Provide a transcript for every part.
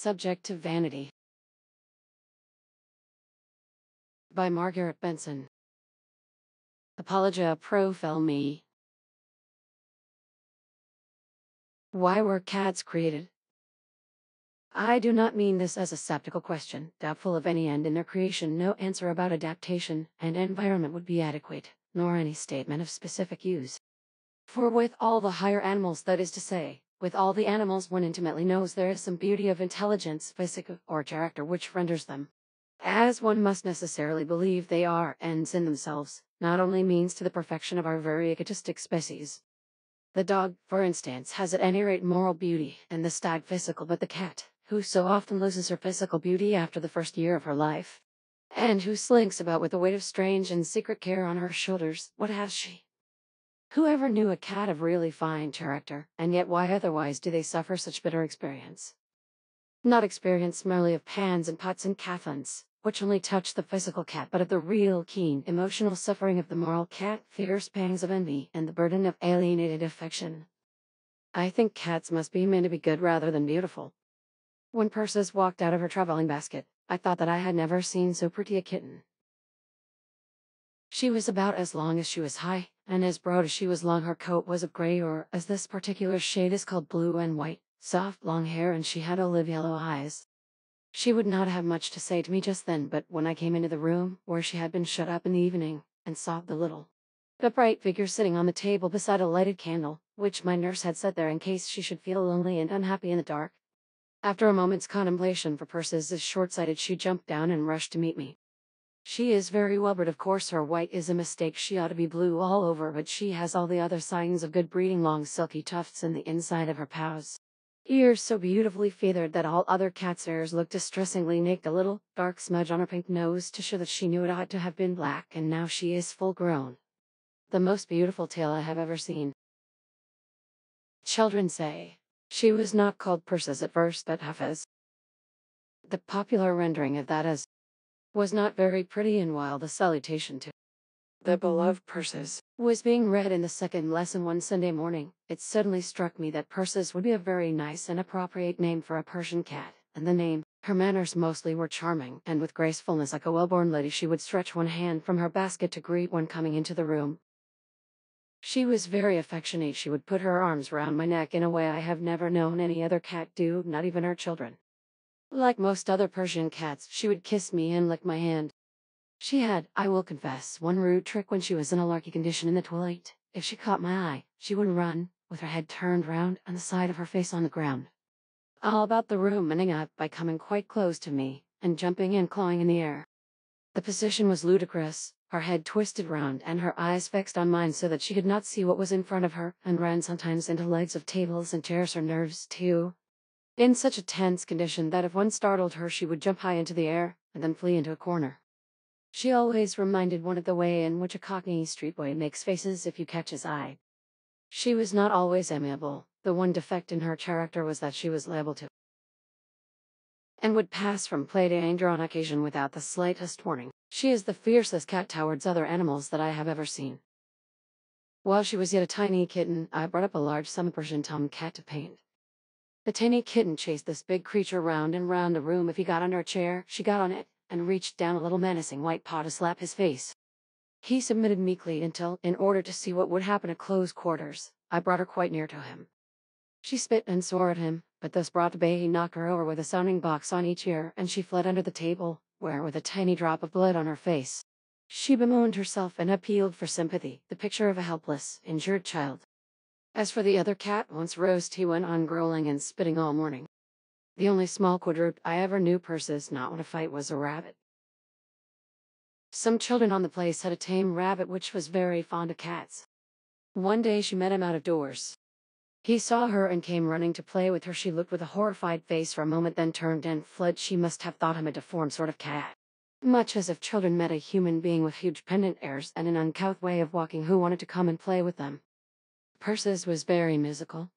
Subject to Vanity by Margaret Benson. Apologia pro fel me. Why were cats created? I do not mean this as a skeptical question, doubtful of any end in their creation. No answer about adaptation and environment would be adequate, nor any statement of specific use. For with all the higher animals, that is to say, with all the animals one intimately knows there is some beauty of intelligence, physique, or character which renders them, as one must necessarily believe they are ends in themselves, not only means to the perfection of our very egotistic species. The dog, for instance, has at any rate moral beauty, and the stag physical, but the cat, who so often loses her physical beauty after the first year of her life, and who slinks about with the weight of strange and secret care on her shoulders, what has she? Whoever knew a cat of really fine character, and yet why otherwise do they suffer such bitter experience? Not experience merely of pans and pots and cathans, which only touch the physical cat, but of the real keen emotional suffering of the moral cat, fierce pangs of envy, and the burden of alienated affection. I think cats must be meant to be good rather than beautiful. When Persis walked out of her traveling basket, I thought that I had never seen so pretty a kitten. She was about as long as she was high, and as broad as she was long. Her coat was of gray, or as this particular shade is called blue and white, soft long hair, and she had olive yellow eyes. She would not have much to say to me just then, but when I came into the room, where she had been shut up in the evening, and saw the little, the bright figure sitting on the table beside a lighted candle, which my nurse had set there in case she should feel lonely and unhappy in the dark. After a moment's contemplation for Persis is short-sighted, she jumped down and rushed to meet me. She is very well, but of course her white is a mistake. She ought to be blue all over, but she has all the other signs of good breeding long silky tufts in the inside of her paws. Ears so beautifully feathered that all other cat's ears look distressingly naked. A little dark smudge on her pink nose to show that she knew it ought to have been black, and now she is full grown. The most beautiful tail I have ever seen. Children say she was not called Persis at first, but Hafez. The popular rendering of that is was not very pretty and while the salutation to the beloved Persis was being read in the second lesson one Sunday morning, it suddenly struck me that Persis would be a very nice and appropriate name for a Persian cat, and the name, her manners mostly were charming, and with gracefulness like a well-born lady she would stretch one hand from her basket to greet one coming into the room. She was very affectionate. She would put her arms round my neck in a way I have never known any other cat do, not even her children. Like most other Persian cats, she would kiss me and lick my hand. She had, I will confess, one rude trick when she was in a larky condition in the twilight. If she caught my eye, she would run, with her head turned round and the side of her face on the ground. All about the room, ending up by coming quite close to me, and jumping and clawing in the air. The position was ludicrous, her head twisted round and her eyes fixed on mine so that she could not see what was in front of her, and ran sometimes into legs of tables and chairs. Her nerves, too, in such a tense condition that if one startled her she would jump high into the air, and then flee into a corner. She always reminded one of the way in which a cockney street boy makes faces if you catch his eye. She was not always amiable, the one defect in her character was that she was liable to and would pass from play to anger on occasion without the slightest warning. She is the fiercest cat towards other animals that I have ever seen. While she was yet a tiny kitten, I brought up a large Summer Persian tom cat to paint. The tiny kitten chased this big creature round and round the room. If he got under a chair, she got on it, and reached down a little menacing white paw to slap his face. He submitted meekly until, in order to see what would happen at close quarters, I brought her quite near to him. She spit and swore at him, but thus brought to bay he knocked her over with a sounding box on each ear, and she fled under the table, where, with a tiny drop of blood on her face, she bemoaned herself and appealed for sympathy, the picture of a helpless, injured child. As for the other cat, once roast, he went on growling and spitting all morning. The only small quadruped I ever knew Persis not want to fight was a rabbit. Some children on the place had a tame rabbit which was very fond of cats. One day she met him out of doors. He saw her and came running to play with her. She looked with a horrified face for a moment, then turned and fled. She must have thought him a deformed sort of cat. Much as if children met a human being with huge pendant ears and an uncouth way of walking who wanted to come and play with them. Persis was very musical.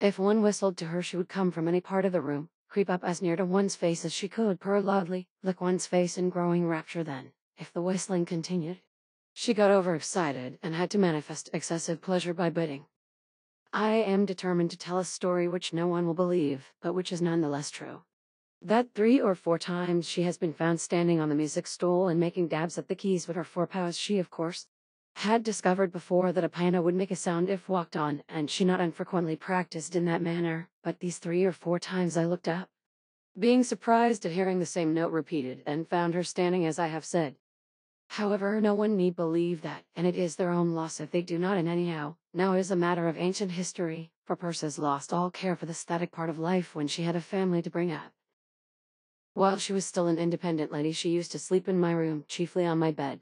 If one whistled to her, she would come from any part of the room, creep up as near to one's face as she could, purr loudly, lick one's face in growing rapture. Then, if the whistling continued, she got overexcited and had to manifest excessive pleasure by biting. I am determined to tell a story which no one will believe, but which is nonetheless true. That three or four times she has been found standing on the music stool and making dabs at the keys with her forepaws, she, of course, had discovered before that a piano would make a sound if walked on, and she not unfrequently practiced in that manner, but these three or four times I looked up, being surprised at hearing the same note repeated, and found her standing as I have said. However, no one need believe that, and it is their own loss if they do not, and anyhow, now is a matter of ancient history, for Persis lost all care for the static part of life when she had a family to bring up. While she was still an independent lady, she used to sleep in my room, chiefly on my bed.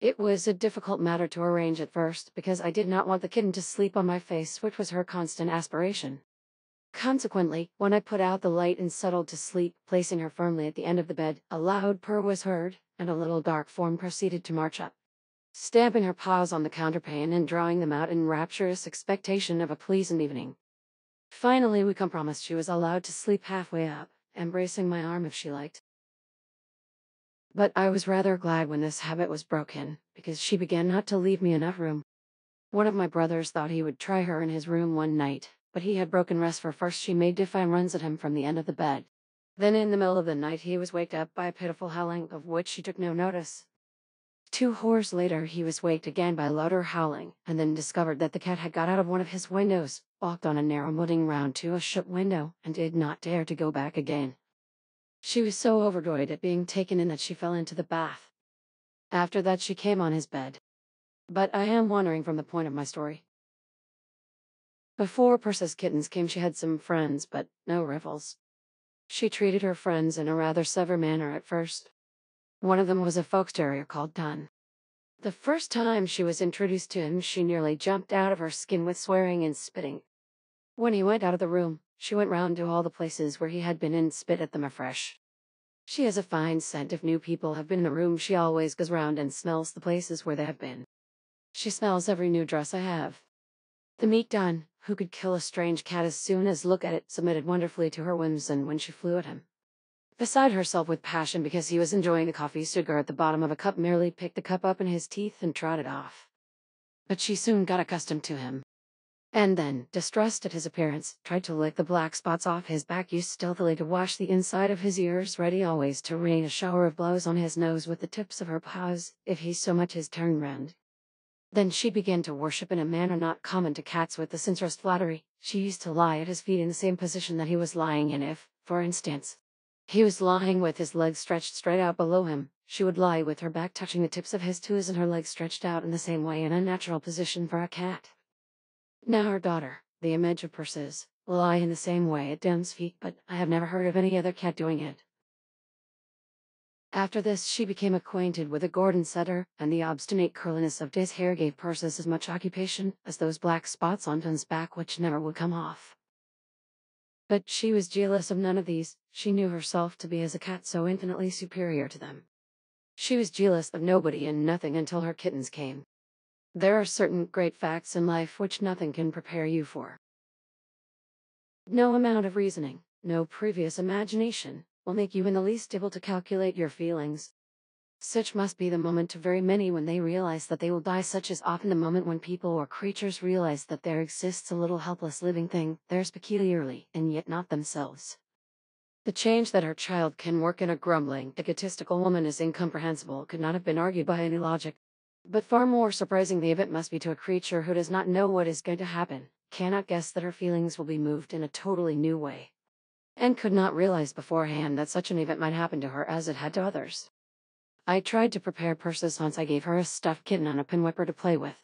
It was a difficult matter to arrange at first, because I did not want the kitten to sleep on my face, which was her constant aspiration. Consequently, when I put out the light and settled to sleep, placing her firmly at the end of the bed, a loud purr was heard, and a little dark form proceeded to march up, stamping her paws on the counterpane and drawing them out in rapturous expectation of a pleasant evening. Finally, we compromised she was allowed to sleep halfway up, embracing my arm if she liked. But I was rather glad when this habit was broken, because she began not to leave me enough room. One of my brothers thought he would try her in his room one night, but he had broken rest for first she made defiant runs at him from the end of the bed. Then in the middle of the night he was waked up by a pitiful howling of which she took no notice. Two hours later he was waked again by louder howling, and then discovered that the cat had got out of one of his windows, walked on a narrow mudding round to a shut window, and did not dare to go back again. She was so overjoyed at being taken in that she fell into the bath. After that she came on his bed. But I am wandering from the point of my story. Before Persis Kittens came she had some friends, but no rivals. She treated her friends in a rather severe manner at first. One of them was a fox terrier called Dun. The first time she was introduced to him she nearly jumped out of her skin with swearing and spitting. When he went out of the room, she went round to all the places where he had been and spit at them afresh. She has a fine scent if new people have been in the room she always goes round and smells the places where they have been. She smells every new dress I have. The meat Dun, who could kill a strange cat as soon as look at it, submitted wonderfully to her whims and when she flew at him. Beside herself with passion because he was enjoying the coffee sugar at the bottom of a cup merely picked the cup up in his teeth and trotted off. But she soon got accustomed to him. And then, distressed at his appearance, tried to lick the black spots off his back, used stealthily to wash the inside of his ears, ready always to rain a shower of blows on his nose with the tips of her paws, if he so much as turned round. Then she began to worship in a manner not common to cats with the sincerest flattery. She used to lie at his feet in the same position that he was lying in if, for instance, he was lying with his legs stretched straight out below him, she would lie with her back touching the tips of his toes and her legs stretched out in the same way in an unnatural position for a cat. Now her daughter, the image of Persis, will lie in the same way at Dun's feet, but I have never heard of any other cat doing it. After this she became acquainted with a Gordon setter, and the obstinate curliness of his hair gave Persis as much occupation as those black spots on Dun's back which never would come off. But she was jealous of none of these, she knew herself to be as a cat so infinitely superior to them. She was jealous of nobody and nothing until her kittens came. There are certain great facts in life which nothing can prepare you for. No amount of reasoning, no previous imagination, will make you in the least able to calculate your feelings. Such must be the moment to very many when they realize that they will die, such is often the moment when people or creatures realize that there exists a little helpless living thing, theirs peculiarly, and yet not themselves. The change that her child can work in a grumbling, egotistical woman is incomprehensible, could not have been argued by any logic. But far more surprising the event must be to a creature who does not know what is going to happen, cannot guess that her feelings will be moved in a totally new way, and could not realize beforehand that such an event might happen to her as it had to others. I tried to prepare Persis once I gave her a stuffed kitten on a pin whipper to play with.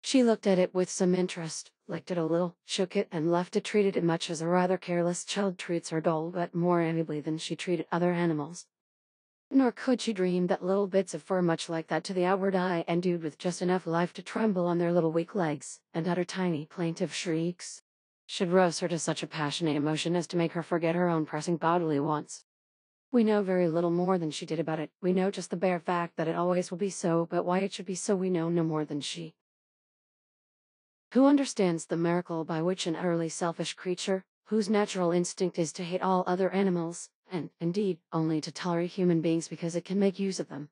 She looked at it with some interest, licked it a little, shook it, and left it treated it much as a rather careless child treats her doll, but more amiably than she treated other animals. Nor could she dream that little bits of fur much like that to the outward eye endued with just enough life to tremble on their little weak legs, and utter tiny plaintive shrieks, should rouse her to such a passionate emotion as to make her forget her own pressing bodily wants. We know very little more than she did about it, we know just the bare fact that it always will be so, but why it should be so we know no more than she. Who understands the miracle by which an utterly selfish creature, whose natural instinct is to hate all other animals, and, indeed, only to tolerate human beings because it can make use of them,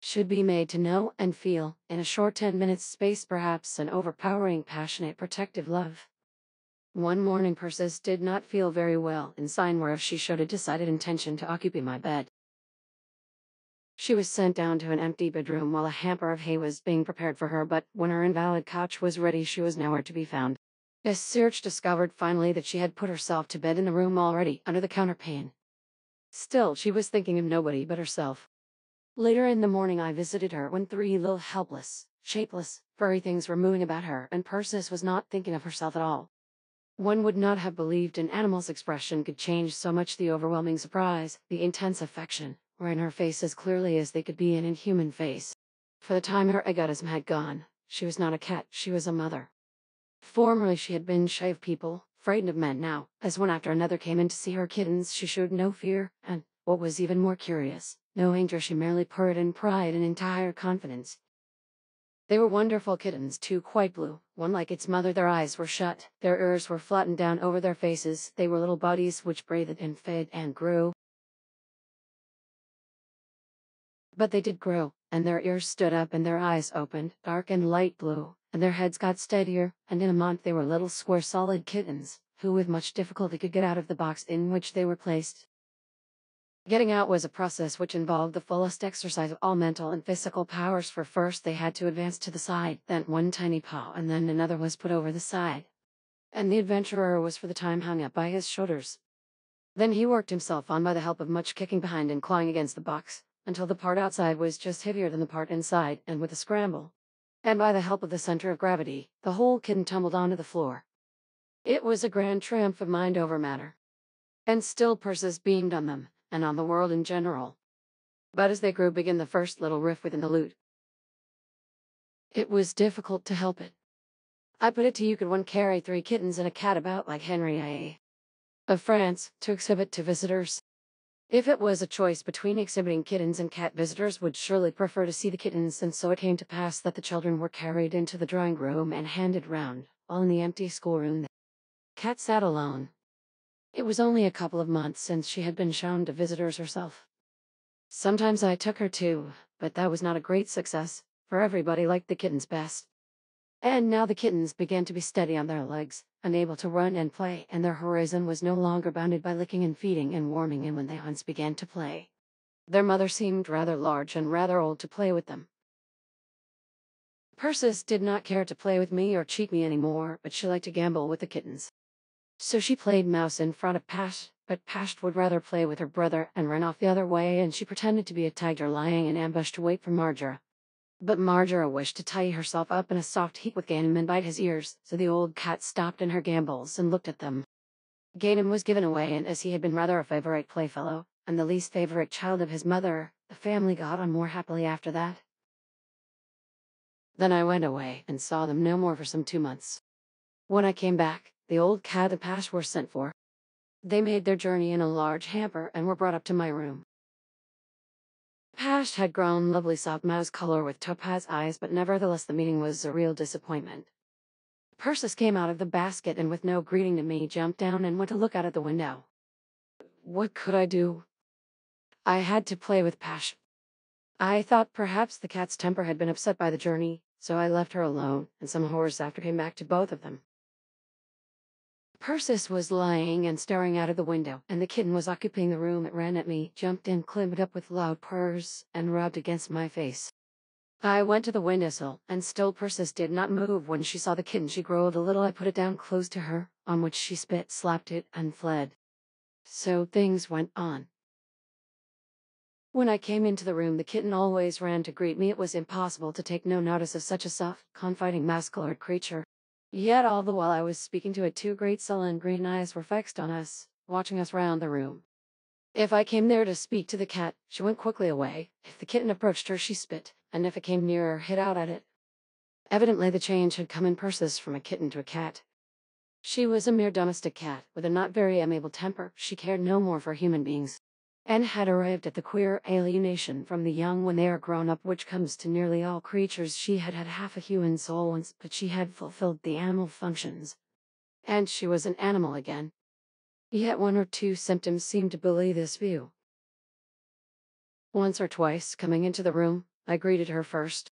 should be made to know and feel, in a short 10 minutes space perhaps, an overpowering, passionate, protective love. One morning Persis did not feel very well, in sign whereof she showed a decided intention to occupy my bed. She was sent down to an empty bedroom while a hamper of hay was being prepared for her, but when her invalid couch was ready she was nowhere to be found. A search discovered finally that she had put herself to bed in the room already, under the counterpane. Still, she was thinking of nobody but herself. Later in the morning I visited her when three little helpless, shapeless, furry things were moving about her and Persis was not thinking of herself at all. One would not have believed an animal's expression could change so much the overwhelming surprise, the intense affection, were in her face as clearly as they could be in a human face. For the time her egotism had gone, she was not a cat, she was a mother. Formerly she had been shy of people, frightened of men now, as one after another came in to see her kittens she showed no fear, and, what was even more curious, no anger she merely purred in pride and entire confidence. They were wonderful kittens, too, quite blue, one like its mother. Their eyes were shut, their ears were flattened down over their faces, they were little bodies which breathed and fed and grew. But they did grow, and their ears stood up and their eyes opened, dark and light blue, and their heads got steadier, and in a month they were little square solid kittens, who with much difficulty could get out of the box in which they were placed. Getting out was a process which involved the fullest exercise of all mental and physical powers for first they had to advance to the side, then one tiny paw and then another was put over the side. And the adventurer was for the time hung up by his shoulders. Then he worked himself on by the help of much kicking behind and clawing against the box, until the part outside was just heavier than the part inside, and with a scramble. And by the help of the center of gravity, the whole kitten tumbled onto the floor. It was a grand triumph of mind over matter. And still Persis beamed on them, and on the world in general. But as they grew big in the first little rift within the lute, it was difficult to help it. I put it to you could one carry three kittens and a cat about like Henry I. of France to exhibit to visitors? If it was a choice between exhibiting kittens and cat visitors would surely prefer to see the kittens and so it came to pass that the children were carried into the drawing room and handed round, while in the empty schoolroom cat sat alone. It was only a couple of months since she had been shown to visitors herself. Sometimes I took her too, but that was not a great success, for everybody liked the kittens best. And now the kittens began to be steady on their legs, unable to run and play, and their horizon was no longer bounded by licking and feeding and warming and when they once began to play. Their mother seemed rather large and rather old to play with them. Persis did not care to play with me or cheat me any more, but she liked to gamble with the kittens. So she played mouse in front of Pash, but Pash would rather play with her brother and run off the other way and she pretended to be a tiger lying in ambush to wait for Marjora. But Marjora wished to tie herself up in a soft heap with Ganem and bite his ears, so the old cat stopped in her gambols and looked at them. Ganem was given away, and as he had been rather a favorite playfellow, and the least favorite child of his mother, the family got on more happily after that. Then I went away and saw them no more for some two months. When I came back, the old cat and Pash were sent for. They made their journey in a large hamper and were brought up to my room. Pash had grown lovely soft mouse color with topaz eyes, but nevertheless the meeting was a real disappointment. Persis came out of the basket and with no greeting to me jumped down and went to look out at the window. What could I do? I had to play with Pash. I thought perhaps the cat's temper had been upset by the journey, so I left her alone, and some hours after came back to both of them. Persis was lying and staring out of the window, and the kitten was occupying the room. It ran at me, jumped in, climbed up with loud purrs, and rubbed against my face. I went to the windowsill, and still Persis did not move. When she saw the kitten, she growled a little. I put it down close to her, on which she spit, slapped it, and fled. So things went on. When I came into the room, the kitten always ran to greet me. It was impossible to take no notice of such a soft, confiding, masculine creature. Yet all the while I was speaking to it, two great sullen green eyes were fixed on us, watching us round the room. If I came there to speak to the cat, she went quickly away. If the kitten approached her, she spit, and if it came nearer, hit out at it. Evidently the change had come in Persis from a kitten to a cat. She was a mere domestic cat, with a not very amiable temper. She cared no more for human beings and had arrived at the queer alienation from the young when they are grown up which comes to nearly all creatures she had had half a human soul once but she had fulfilled the animal functions and she was an animal again yet one or two symptoms seemed to belie this view once or twice coming into the room I greeted her first.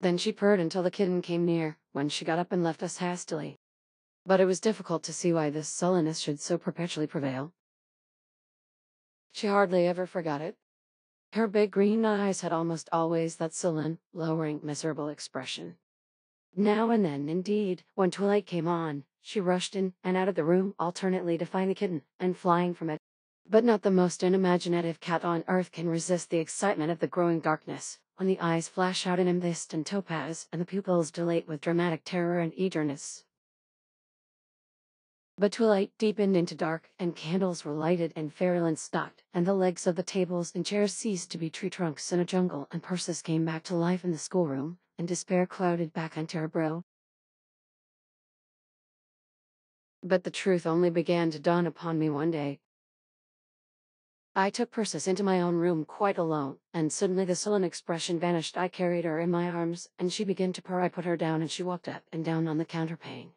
Then she purred until the kitten came near, when she got up and left us hastily. But it was difficult to see why this sullenness should so perpetually prevail. She hardly ever forgot it. Her big green eyes had almost always that sullen, lowering, miserable expression. Now and then, indeed, when twilight came on, she rushed in and out of the room alternately to find the kitten and flying from it. But not the most unimaginative cat on earth can resist the excitement of the growing darkness, when the eyes flash out in amethyst and topaz and the pupils dilate with dramatic terror and eagerness. But twilight deepened into dark, and candles were lighted and fairylands stopped, and the legs of the tables and chairs ceased to be tree trunks in a jungle, and Persis came back to life in the schoolroom, and despair clouded back onto her brow. But the truth only began to dawn upon me one day. I took Persis into my own room quite alone, and suddenly the sullen expression vanished. I carried her in my arms, and she began to purr. I put her down, and she walked up and down on the counterpane.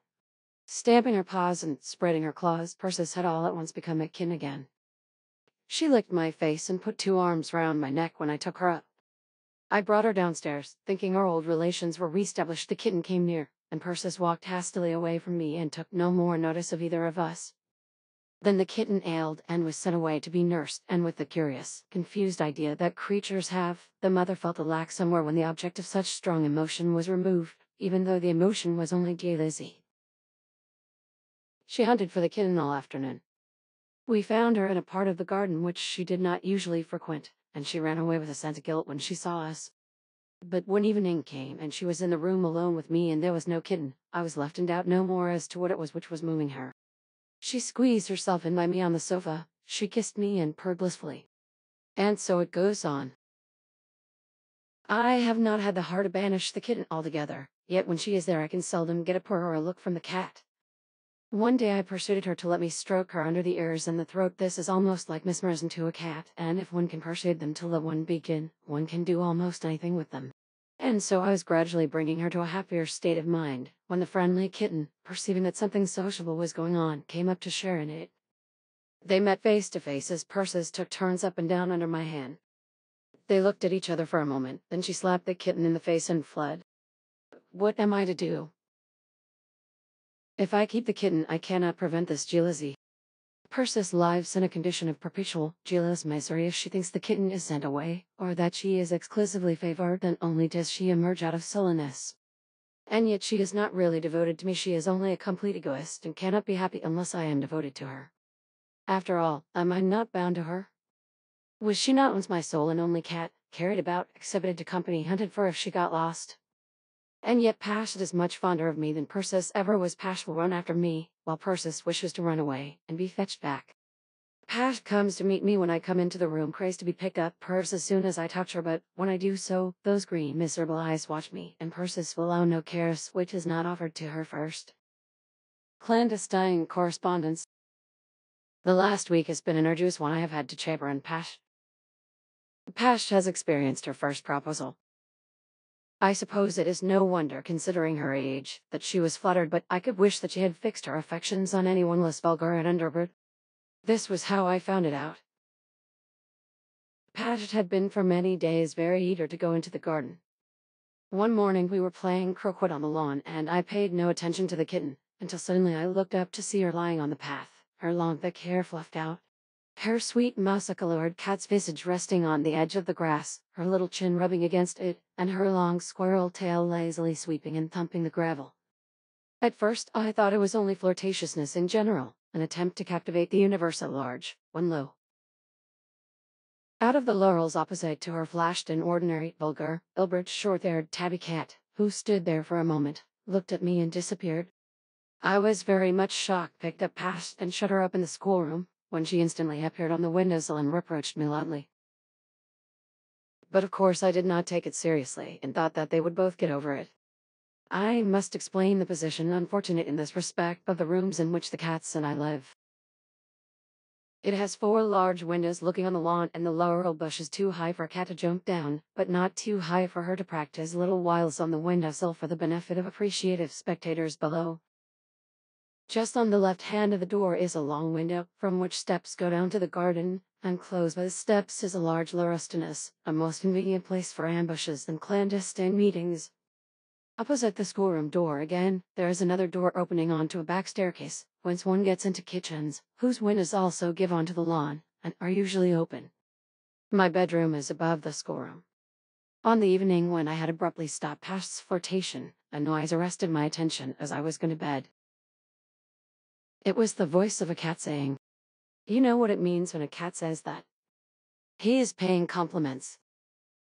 Stamping her paws and spreading her claws, Persis had all at once become a kin again. She licked my face and put two arms round my neck when I took her up. I brought her downstairs, thinking our old relations were reestablished. The kitten came near, and Persis walked hastily away from me and took no more notice of either of us. Then the kitten ailed and was sent away to be nursed, and with the curious, confused idea that creatures have, the mother felt a lack somewhere when the object of such strong emotion was removed, even though the emotion was only jealousy. She hunted for the kitten all afternoon. We found her in a part of the garden which she did not usually frequent, and she ran away with a sense of guilt when she saw us. But when evening came and she was in the room alone with me and there was no kitten, I was left in doubt no more as to what it was which was moving her. She squeezed herself in by me on the sofa, she kissed me and purred blissfully. And so it goes on. I have not had the heart to banish the kitten altogether, yet when she is there I can seldom get a purr or a look from the cat. One day I persuaded her to let me stroke her under the ears and the throat. This is almost like mesmerism to a cat, and if one can persuade them to let one begin, one can do almost anything with them. And so I was gradually bringing her to a happier state of mind, when the friendly kitten, perceiving that something sociable was going on, came up to share in it. They met face to face as Persis took turns up and down under my hand. They looked at each other for a moment, then she slapped the kitten in the face and fled. What am I to do? If I keep the kitten, I cannot prevent this jealousy. Persis lives in a condition of perpetual, jealous misery if she thinks the kitten is sent away, or that she is exclusively favored, then only does she emerge out of sullenness. And yet she is not really devoted to me, she is only a complete egoist and cannot be happy unless I am devoted to her. After all, am I not bound to her? Was she not once my sole and only cat, carried about, exhibited to company, hunted for if she got lost? And yet Pash is much fonder of me than Persis ever was. Pash will run after me, while Persis wishes to run away and be fetched back. Pash comes to meet me when I come into the room, crazed to be picked up, purrs as soon as I touch her, but when I do so, those green, miserable eyes watch me, and Persis will allow no caress which is not offered to her first. Clandestine correspondence. The last week has been an arduous one. I have had to chaperone Pash. Pash has experienced her first proposal. I suppose it is no wonder, considering her age, that she was fluttered, but I could wish that she had fixed her affections on anyone less vulgar and underbred. This was how I found it out. Pash had been for many days very eager to go into the garden. One morning we were playing croquet on the lawn, and I paid no attention to the kitten, until suddenly I looked up to see her lying on the path, her long thick hair fluffed out, her sweet mouse-colored cat's visage resting on the edge of the grass, her little chin rubbing against it, and her long squirrel tail lazily sweeping and thumping the gravel. At first I thought it was only flirtatiousness in general, an attempt to captivate the universe at large, when lo. Out of the laurels opposite to her flashed an ordinary, vulgar, ill-bred, short-haired tabby cat, who stood there for a moment, looked at me and disappeared. I was very much shocked, picked up Pash and shut her up in the schoolroom, when she instantly appeared on the windowsill and reproached me loudly. But of course I did not take it seriously and thought that they would both get over it. I must explain the position unfortunate in this respect of the rooms in which the cats and I live. It has four large windows looking on the lawn and the laurel bush is too high for a cat to jump down, but not too high for her to practice little whiles on the windowsill for the benefit of appreciative spectators below. Just on the left hand of the door is a long window, from which steps go down to the garden, and close by the steps is a large laurustinus, a most convenient place for ambushes and clandestine meetings. Opposite the schoolroom door again, there is another door opening onto a back staircase, whence one gets into kitchens, whose windows also give onto the lawn, and are usually open. My bedroom is above the schoolroom. On the evening when I had abruptly stopped Pash's flirtation, a noise arrested my attention as I was going to bed. It was the voice of a cat saying, You know what it means when a cat says that? He is paying compliments.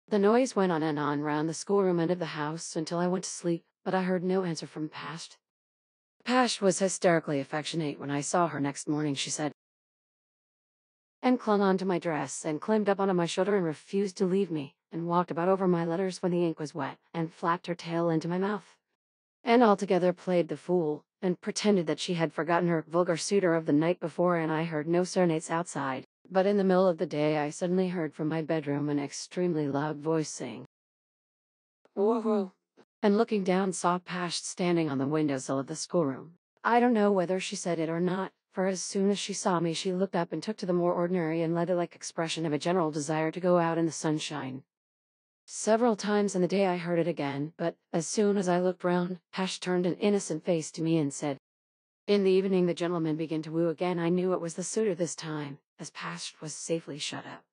The noise went on and on round the schoolroom end of the house until I went to sleep, but I heard no answer from Pash. Pash was hysterically affectionate when I saw her next morning, she said, and clung onto my dress and climbed up onto my shoulder and refused to leave me, and walked about over my letters when the ink was wet, and flapped her tail into my mouth. And altogether played the fool, and pretended that she had forgotten her vulgar suitor of the night before and I heard no serenades outside. But in the middle of the day I suddenly heard from my bedroom an extremely loud voice saying, Whoa, and looking down saw Pash standing on the windowsill of the schoolroom. I don't know whether she said it or not, for as soon as she saw me she looked up and took to the more ordinary and ladylike expression of a general desire to go out in the sunshine. Several times in the day I heard it again, but as soon as I looked round, Pash turned an innocent face to me and said, In the evening the gentleman began to woo again. I knew it was the suitor this time as Pash was safely shut up.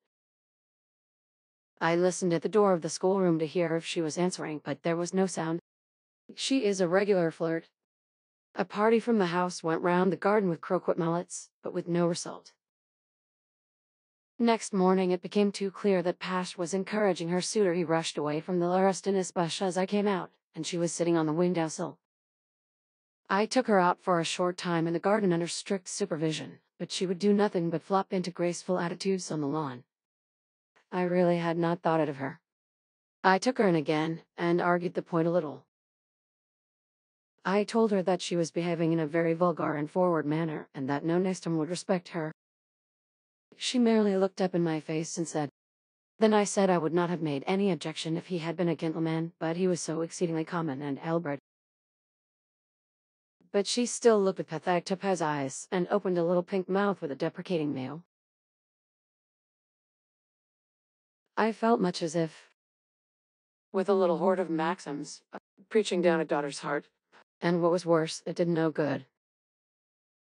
I listened at the door of the schoolroom to hear if she was answering, but there was no sound. She is a regular flirt. A party from the house went round the garden with croquet mallets, but with no result. Next morning it became too clear that Pash was encouraging her suitor. He rushed away from the laurustinus bush as I came out, and she was sitting on the windowsill. I took her out for a short time in the garden under strict supervision but she would do nothing but flop into graceful attitudes on the lawn. I really had not thought it of her. I took her in again and argued the point a little. I told her that she was behaving in a very vulgar and forward manner and that no one would respect her. She merely looked up in my face and said, Then I said I would not have made any objection if he had been a gentleman, but he was so exceedingly common and ill-bred but she still looked with pathetic topaz eyes and opened a little pink mouth with a deprecating mew. I felt much as if, with a little horde of maxims, preaching down a daughter's heart. And what was worse, it did no good.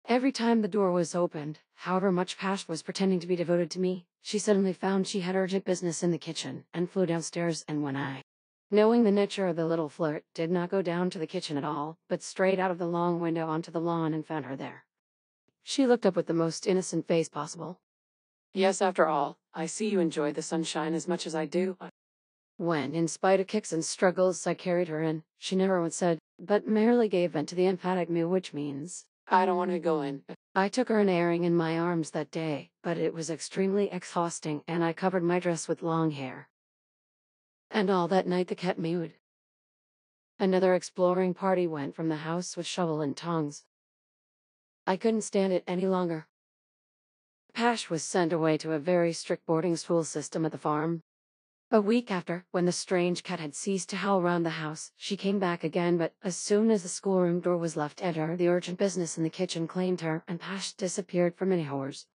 Every time the door was opened, however much Pash was pretending to be devoted to me, she suddenly found she had urgent business in the kitchen and flew downstairs and when I knowing the nature of the little flirt, did not go down to the kitchen at all, but straight out of the long window onto the lawn and found her there. She looked up with the most innocent face possible. Yes, after all, I see you enjoy the sunshine as much as I do. When, in spite of kicks and struggles, I carried her in, she never once said, but merely gave vent to the emphatic mew, which means, I don't want to go in. I took her an airing in my arms that day, but it was extremely exhausting and I covered my dress with long hair. And all that night the cat mewed. Another exploring party went from the house with shovel and tongs. I couldn't stand it any longer. Pash was sent away to a very strict boarding school system at the farm. A week after, when the strange cat had ceased to howl round the house, she came back again, but as soon as the schoolroom door was left ajar, the urgent business in the kitchen claimed her, and Pash disappeared for many hours.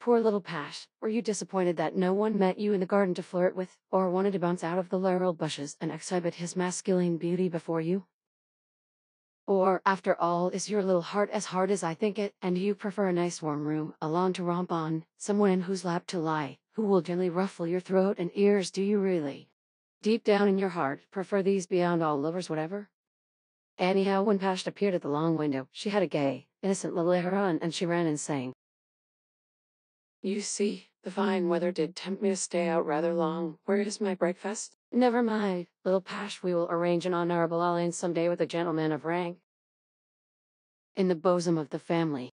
Poor little Pash, were you disappointed that no one met you in the garden to flirt with, or wanted to bounce out of the laurel bushes and exhibit his masculine beauty before you? Or, after all, is your little heart as hard as I think it, and you prefer a nice warm room, a lawn to romp on, someone in whose lap to lie, who will gently ruffle your throat and ears, do you really? Deep down in your heart, prefer these beyond all lovers whatever? Anyhow, when Pash appeared at the long window, she had a gay, innocent little air on, and she ran and sang, you see, the fine weather did tempt me to stay out rather long. Where is my breakfast? Never mind, little Pash, we will arrange an honorable alliance some day with a gentleman of rank. In the bosom of the family.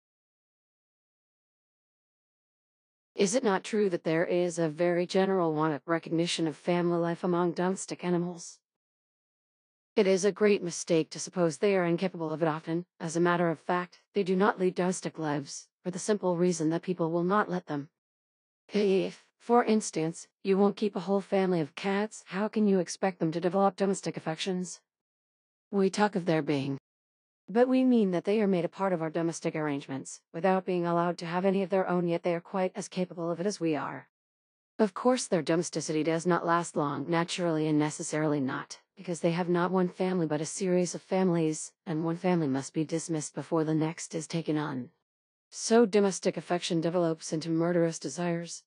Is it not true that there is a very general want of recognition of family life among domestic animals? It is a great mistake to suppose they are incapable of it often. As a matter of fact, they do not lead domestic lives for the simple reason that people will not let them. If, for instance, you won't keep a whole family of cats, how can you expect them to develop domestic affections? We talk of there being But we mean that they are made a part of our domestic arrangements, without being allowed to have any of their own, yet they are quite as capable of it as we are. Of course, their domesticity does not last long, naturally and necessarily not, because they have not one family but a series of families, and one family must be dismissed before the next is taken on. So domestic affection develops into murderous desires.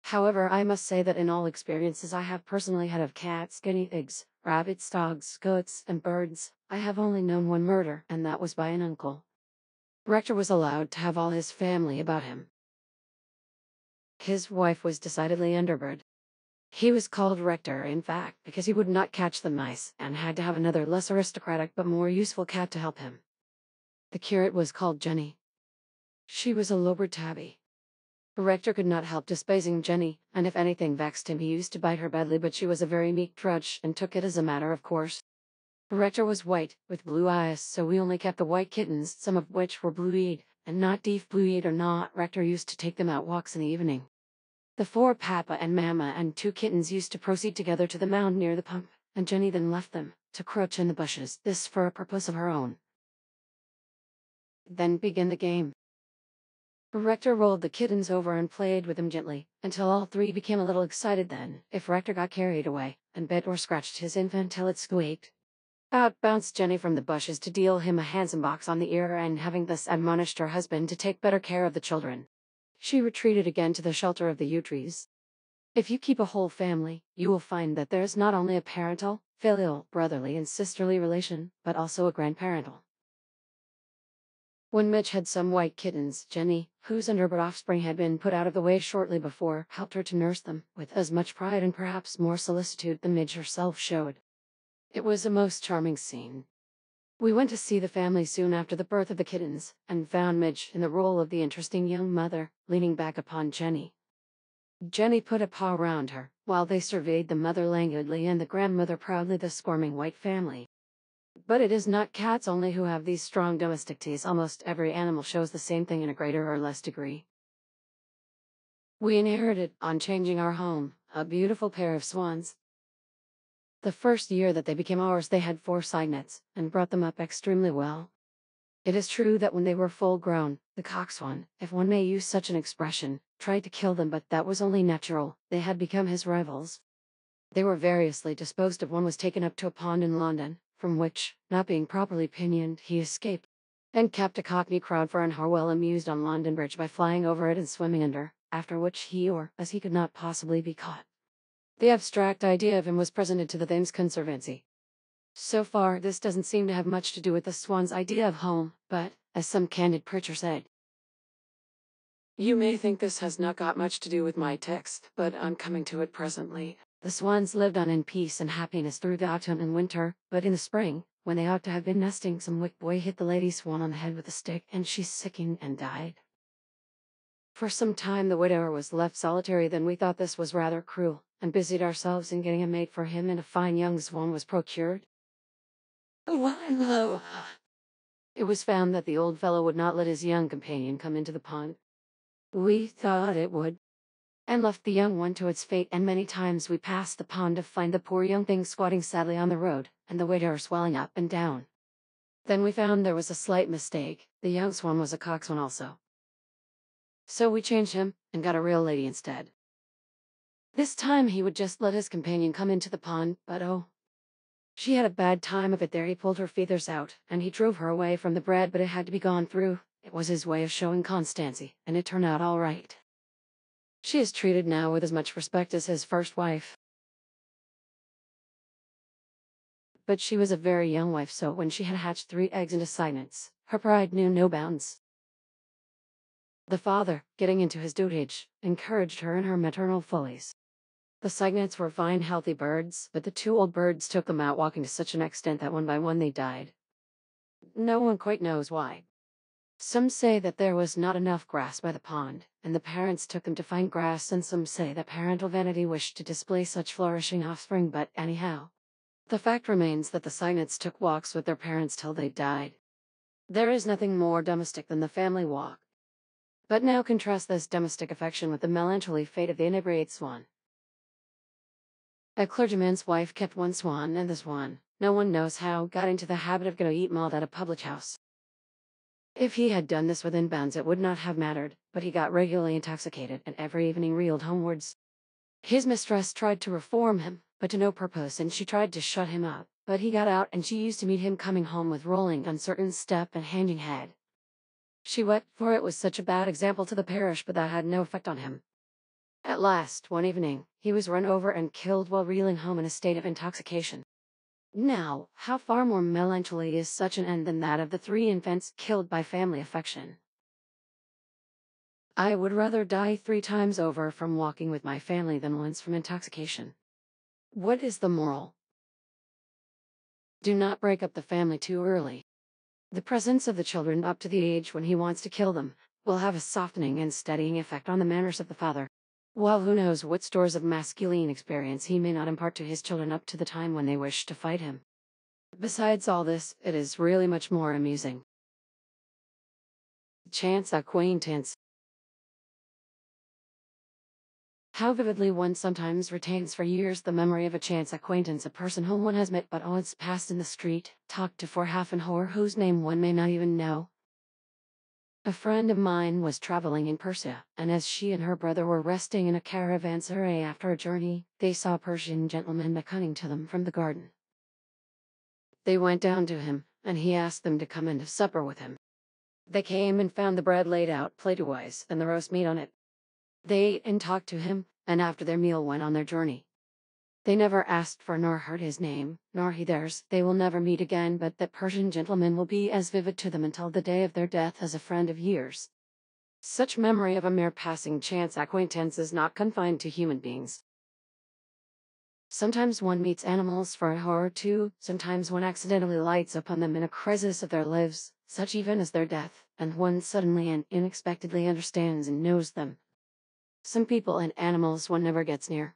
However, I must say that in all experiences I have personally had of cats, guinea pigs, rabbits, dogs, goats, and birds, I have only known one murder, and that was by an uncle. Rector was allowed to have all his family about him. His wife was decidedly underbred. He was called Rector, in fact, because he would not catch the mice, and had to have another less aristocratic but more useful cat to help him. The curate was called Jenny. She was a lowbred tabby. Rector could not help despising Jenny, and if anything vexed him he used to bite her badly but she was a very meek drudge and took it as a matter of course. Rector was white, with blue eyes, so we only kept the white kittens, some of which were blue-eyed, and not deaf blue-eyed or not, Rector used to take them out walks in the evening. The four Papa and Mamma and two kittens used to proceed together to the mound near the pump, and Jenny then left them, to crouch in the bushes, this for a purpose of her own. Then began the game. Rector rolled the kittens over and played with them gently, until all three became a little excited then, if Rector got carried away, and bit or scratched his infant till it squeaked. Out bounced Jenny from the bushes to deal him a handsome box on the ear and having thus admonished her husband to take better care of the children. She retreated again to the shelter of the yew trees. If you keep a whole family, you will find that there is not only a parental, filial, brotherly, and sisterly relation, but also a grandparental. When Midge had some white kittens, Jenny, whose underbred offspring had been put out of the way shortly before, helped her to nurse them, with as much pride and perhaps more solicitude than Midge herself showed. It was a most charming scene. We went to see the family soon after the birth of the kittens, and found Midge in the role of the interesting young mother, leaning back upon Jenny. Jenny put a paw round her, while they surveyed the mother languidly and the grandmother proudly the squirming white family. But it is not cats only who have these strong domestic teas. Almost every animal shows the same thing in a greater or less degree. We inherited, on changing our home, a beautiful pair of swans. The first year that they became ours, they had four cygnets, and brought them up extremely well. It is true that when they were full grown, the coxswain, if one may use such an expression, tried to kill them, but that was only natural, they had become his rivals. They were variously disposed of. One was taken up to a pond in London, from which, not being properly pinioned, he escaped, and kept a cockney crowd for an hour well amused on London Bridge by flying over it and swimming under, after which he or, as he could not possibly be caught. The abstract idea of him was presented to the Thames Conservancy. So far, this doesn't seem to have much to do with the Swan's idea of home, but, as some candid preacher said, you may think this has not got much to do with my text, but I'm coming to it presently. The swans lived on in peace and happiness through the autumn and winter, but in the spring, when they ought to have been nesting, some wicked boy hit the lady swan on the head with a stick, and she sickened and died. For some time the widower was left solitary, then we thought this was rather cruel, and busied ourselves in getting a mate for him, and a fine young swan was procured. Oh, it was found that the old fellow would not let his young companion come into the pond. We thought it would, and left the young one to its fate, and many times we passed the pond to find the poor young thing squatting sadly on the road, and the waiter swelling up and down. Then we found there was a slight mistake, the young swan was a coxswain also. So we changed him, and got a real lady instead. This time he would just let his companion come into the pond, but oh. She had a bad time of it there, he pulled her feathers out, and he drove her away from the bread, but it had to be gone through, it was his way of showing constancy, and it turned out all right. She is treated now with as much respect as his first wife. But she was a very young wife, so when she had hatched three eggs into cygnets, her pride knew no bounds. The father, getting into his dotage, encouraged her in her maternal follies. The cygnets were fine, healthy birds, but the two old birds took them out walking to such an extent that one by one they died. No one quite knows why. Some say that there was not enough grass by the pond, and the parents took them to find grass, and some say that parental vanity wished to display such flourishing offspring, but anyhow. The fact remains that the cygnets took walks with their parents till they died. There is nothing more domestic than the family walk. But now contrast this domestic affection with the melancholy fate of the inebriate swan. A clergyman's wife kept one swan, and the swan, no one knows how, got into the habit of going to eat malt at a public house. If he had done this within bounds, it would not have mattered, but he got regularly intoxicated and every evening reeled homewards. His mistress tried to reform him, but to no purpose, and she tried to shut him up. But he got out, and she used to meet him coming home with rolling, uncertain step and hanging head. She wept, for it was such a bad example to the parish, but that had no effect on him. At last, one evening, he was run over and killed while reeling home in a state of intoxication. Now, how far more melancholy is such an end than that of the three infants killed by family affection? I would rather die three times over from walking with my family than once from intoxication. What is the moral? Do not break up the family too early. The presence of the children up to the age when he wants to kill them will have a softening and steadying effect on the manners of the father. While who knows what stores of masculine experience he may not impart to his children up to the time when they wish to fight him. Besides all this, it is really much more amusing. Chance acquaintance. How vividly one sometimes retains for years the memory of a chance acquaintance, a person whom one has met but once passed in the street, talked to for half an hour, whose name one may not even know, a friend of mine was traveling in Persia, and as she and her brother were resting in a caravanserai after a journey, they saw a Persian gentleman beckoning to them from the garden. They went down to him, and he asked them to come in to supper with him. They came and found the bread laid out platewise and the roast meat on it. They ate and talked to him, and after their meal went on their journey. They never asked for nor heard his name, nor he theirs. They will never meet again, but that Persian gentleman will be as vivid to them until the day of their death as a friend of years. Such memory of a mere passing chance acquaintance is not confined to human beings. Sometimes one meets animals for an hour or two, sometimes one accidentally lights upon them in a crisis of their lives, such even as their death, and one suddenly and unexpectedly understands and knows them. Some people and animals one never gets near.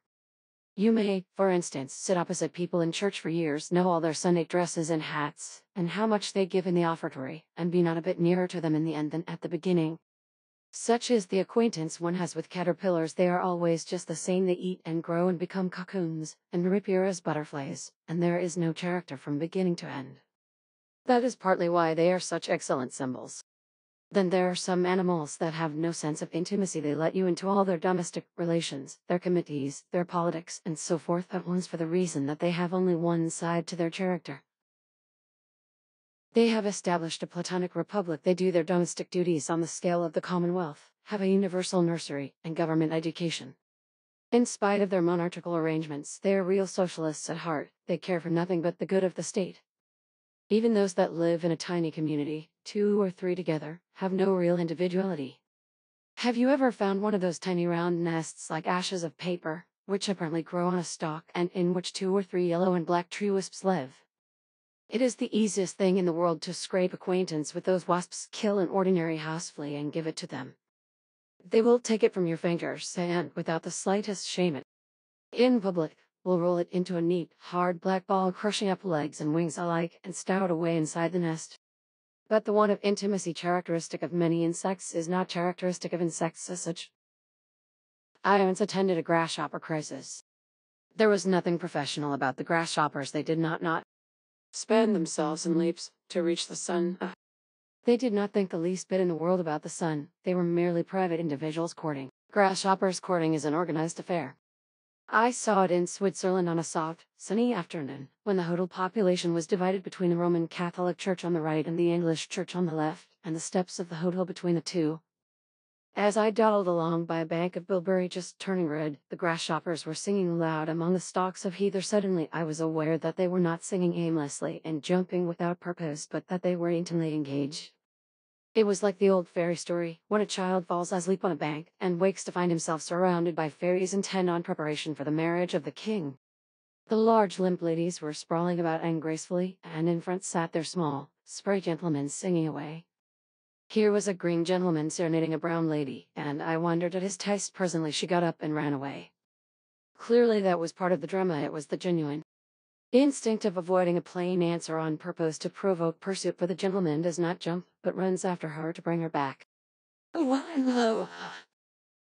You may, for instance, sit opposite people in church for years, know all their Sunday dresses and hats, and how much they give in the offertory, and be not a bit nearer to them in the end than at the beginning. Such is the acquaintance one has with caterpillars. They are always just the same. They eat and grow and become cocoons, and reappear as butterflies, and there is no character from beginning to end. That is partly why they are such excellent symbols. Then there are some animals that have no sense of intimacy. They let you into all their domestic relations, their committees, their politics, and so forth at once for the reason that they have only one side to their character. They have established a Platonic republic. They do their domestic duties on the scale of the Commonwealth, have a universal nursery, and government education. In spite of their monarchical arrangements, they are real socialists at heart. They care for nothing but the good of the state. Even those that live in a tiny community, two or three together, have no real individuality. Have you ever found one of those tiny round nests like ashes of paper, which apparently grow on a stalk and in which two or three yellow and black tree wasps live? It is the easiest thing in the world to scrape acquaintance with those wasps, kill an ordinary housefly and give it to them. They will take it from your fingers and, without the slightest shame, it. in public, will roll it into a neat, hard black ball, crushing up legs and wings alike, and stow it away inside the nest. But the want of intimacy characteristic of many insects is not characteristic of insects as such. I once attended a grasshopper crisis. There was nothing professional about the grasshoppers. They did not not spend themselves in leaps to reach the sun. They did not think the least bit in the world about the sun. They were merely private individuals courting. Grasshoppers courting is an organized affair. I saw it in Switzerland on a soft, sunny afternoon, when the total population was divided between the Roman Catholic Church on the right and the English Church on the left, and the steps of the hotel between the two. As I dawdled along by a bank of bilberry just turning red, the grasshoppers were singing loud among the stalks of heather. Suddenly I was aware that they were not singing aimlessly and jumping without purpose, but that they were intimately engaged. It was like the old fairy story, when a child falls asleep on a bank and wakes to find himself surrounded by fairies intent on preparation for the marriage of the king. The large limp ladies were sprawling about ungracefully, and in front sat their small, spry gentlemen singing away. Here was a green gentleman serenading a brown lady, and I wondered at his taste. Presently she got up and ran away. Clearly that was part of the drama, it was the genuine, Instinct of avoiding a plain answer on purpose to provoke pursuit for the gentleman does not jump, but runs after her to bring her back. Oh,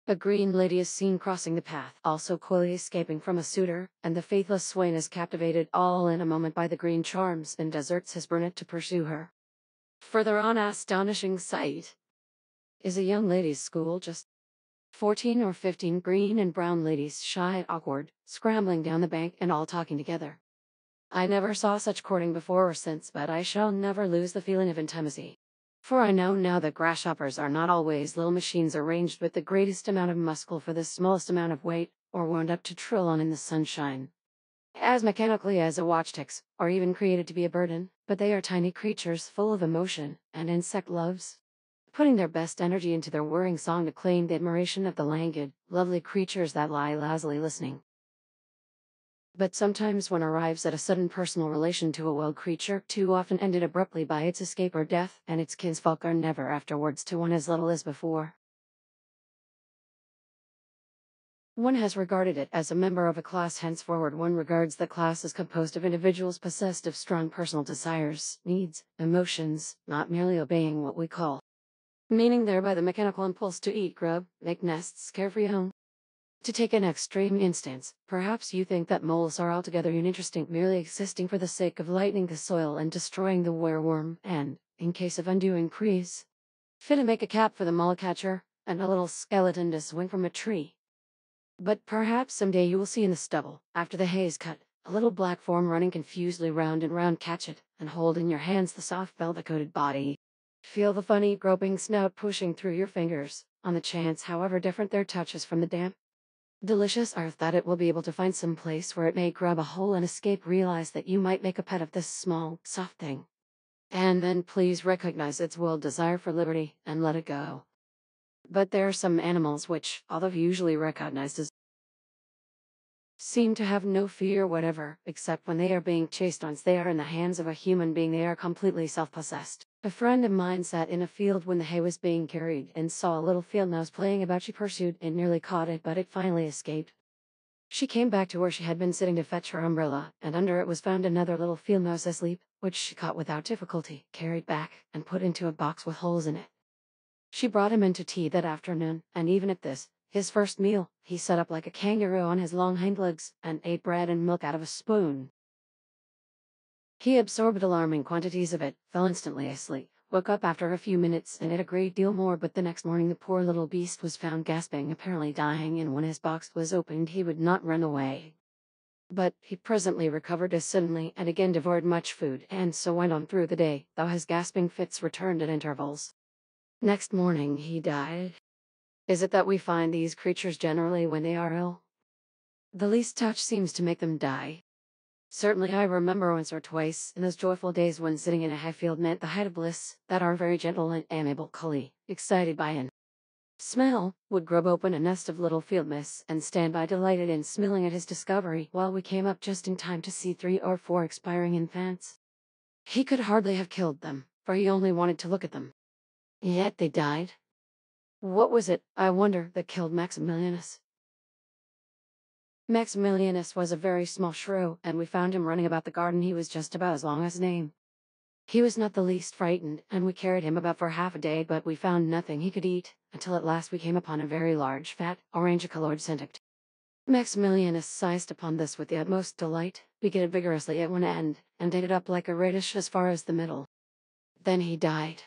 a green lady is seen crossing the path, also coyly escaping from a suitor, and the faithless swain is captivated all in a moment by the green charms and deserts his brunette to pursue her. Further on, astonishing sight is a young ladies' school just 14 or 15 green and brown ladies, shy and awkward, scrambling down the bank and all talking together. I never saw such courting before or since, but I shall never lose the feeling of intimacy. For I know now that grasshoppers are not always little machines arranged with the greatest amount of muscle for the smallest amount of weight, or wound up to trill on in the sunshine. As mechanically as a watch ticks, or even created to be a burden, but they are tiny creatures full of emotion and insect loves, putting their best energy into their whirring song to claim the admiration of the languid, lovely creatures that lie lazily listening. But sometimes one arrives at a sudden personal relation to a wild creature, too often ended abruptly by its escape or death, and its kinsfolk are never afterwards to one as little as before. One has regarded it as a member of a class henceforward one regards the class as composed of individuals possessed of strong personal desires, needs, emotions, not merely obeying what we call meaning thereby the mechanical impulse to eat grub, make nests, care for young, to take an extreme instance, perhaps you think that moles are altogether uninteresting, merely existing for the sake of lightening the soil and destroying the wireworm, and, in case of undue increase, fit to make a cap for the mole catcher, and a little skeleton to swing from a tree. But perhaps someday you will see in the stubble, after the hay is cut, a little black form running confusedly round and round catch it, and hold in your hands the soft velvet-coated body. Feel the funny groping snout pushing through your fingers, on the chance however different their touches from the damp, delicious earth that it will be able to find some place where it may grab a hole and escape realize that you might make a pet of this small, soft thing. And then please recognize its wild desire for liberty and let it go. But there are some animals which, although usually recognized as seem to have no fear whatever, except when they are being chased once they are in the hands of a human being they are completely self-possessed. A friend of mine sat in a field when the hay was being carried and saw a little field mouse playing about. She pursued and nearly caught it, but it finally escaped. She came back to where she had been sitting to fetch her umbrella, and under it was found another little field mouse asleep, which she caught without difficulty, carried back, and put into a box with holes in it. She brought him in to tea that afternoon, and even at this, his first meal, he sat up like a kangaroo on his long hind legs, and ate bread and milk out of a spoon. He absorbed alarming quantities of it, fell instantly asleep, woke up after a few minutes and ate a great deal more but the next morning the poor little beast was found gasping apparently dying and when his box was opened he would not run away. But he presently recovered as suddenly and again devoured much food and so went on through the day, though his gasping fits returned at intervals. Next morning he died. Is it that we find these creatures generally when they are ill? The least touch seems to make them die. Certainly I remember once or twice, in those joyful days when sitting in a high field meant the height of bliss, that our very gentle and amiable Cully, excited by an smell, would grub open a nest of little field mice and stand by delighted in smelling at his discovery, while we came up just in time to see three or four expiring infants. He could hardly have killed them, for he only wanted to look at them. Yet they died. What was it, I wonder, that killed Maximilianus? Maximilianus was a very small shrew, and we found him running about the garden he was just about as long as name. He was not the least frightened, and we carried him about for half a day but we found nothing he could eat, until at last we came upon a very large, fat, orange-colored insect. Maximilianus seized upon this with the utmost delight, began it vigorously at one end, and ate it up like a radish as far as the middle. Then he died.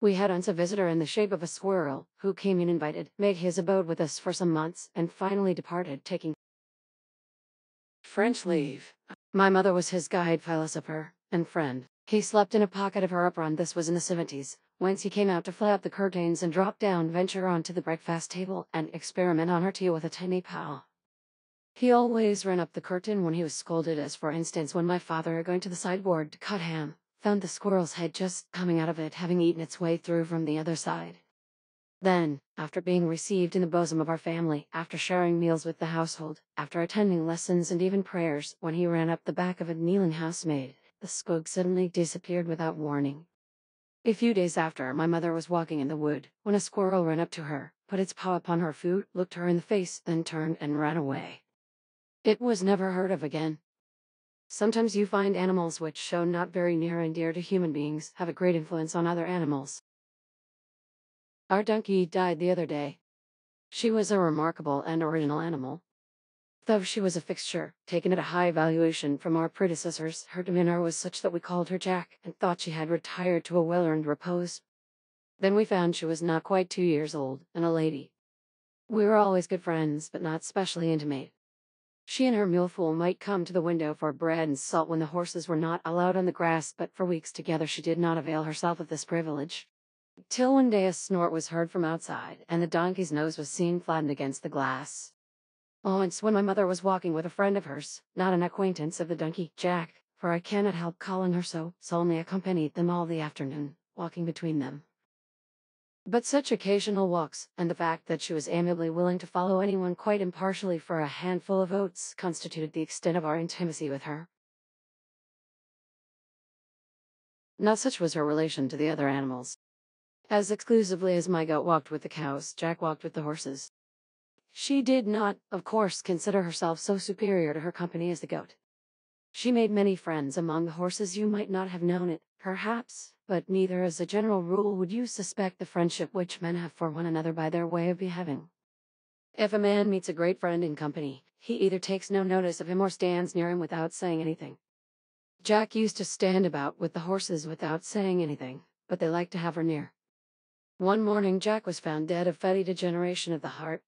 We had once a visitor in the shape of a squirrel, who came in invited, made his abode with us for some months, and finally departed, taking French leave. My mother was his guide, philosopher, and friend. He slept in a pocket of her apron. This was in the 70s, whence he came out to fly up the curtains and drop down, venture onto the breakfast table, and experiment on her tea with a tiny paw. He always ran up the curtain when he was scolded, as for instance when my father, going to the sideboard to cut ham, found the squirrel's head just coming out of it, having eaten its way through from the other side. Then, after being received in the bosom of our family, after sharing meals with the household, after attending lessons and even prayers, when he ran up the back of a kneeling housemaid, the skog suddenly disappeared without warning. A few days after, my mother was walking in the wood, when a squirrel ran up to her, put its paw upon her food, looked her in the face, then turned and ran away. It was never heard of again. Sometimes you find animals which show not very near and dear to human beings have a great influence on other animals. Our donkey died the other day. She was a remarkable and original animal. Though she was a fixture, taken at a high valuation from our predecessors, her demeanor was such that we called her Jack and thought she had retired to a well earned repose. Then we found she was not quite two years old and a lady. We were always good friends, but not specially intimate. She and her mulefool might come to the window for bread and salt when the horses were not allowed on the grass, but for weeks together she did not avail herself of this privilege. Till one day a snort was heard from outside, and the donkey's nose was seen flattened against the glass. Once when my mother was walking with a friend of hers, not an acquaintance of the donkey, Jack, for I cannot help calling her so, solemnly accompanied them all the afternoon, walking between them. But such occasional walks, and the fact that she was amiably willing to follow anyone quite impartially for a handful of oats, constituted the extent of our intimacy with her. Not such was her relation to the other animals. As exclusively as my goat walked with the cows, Jack walked with the horses. She did not, of course, consider herself so superior to her company as the goat. She made many friends among the horses you might not have known it, perhaps, but neither as a general rule would you suspect the friendship which men have for one another by their way of behaving. If a man meets a great friend in company, he either takes no notice of him or stands near him without saying anything. Jack used to stand about with the horses without saying anything, but they liked to have her near. One morning Jack was found dead of fatty degeneration of the heart.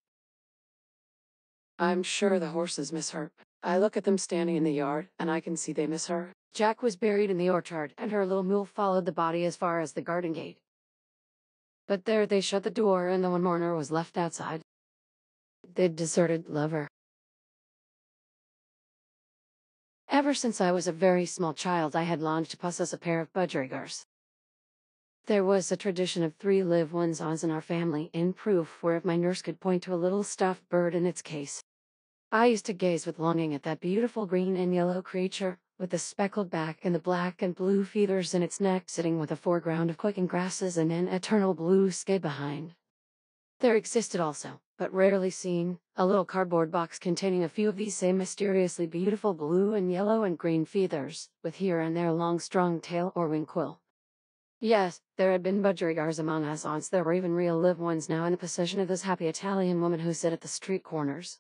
I'm sure the horses miss her. I look at them standing in the yard, and I can see they miss her. Jack was buried in the orchard, and her little mule followed the body as far as the garden gate. But there they shut the door, and the one mourner was left outside. The deserted lover. Ever since I was a very small child, I had longed to possess a pair of budgerigars. There was a tradition of three live ones ons in our family, in proof whereof my nurse could point to a little stuffed bird in its case. I used to gaze with longing at that beautiful green and yellow creature, with the speckled back and the black and blue feathers in its neck sitting with a foreground of quaking grasses and an eternal blue sky behind. There existed also, but rarely seen, a little cardboard box containing a few of these same mysteriously beautiful blue and yellow and green feathers, with here and there a long strong tail or wing quill. Yes, there had been budgerigars among us once there were even real live ones now in the possession of this happy Italian woman who sit at the street corners.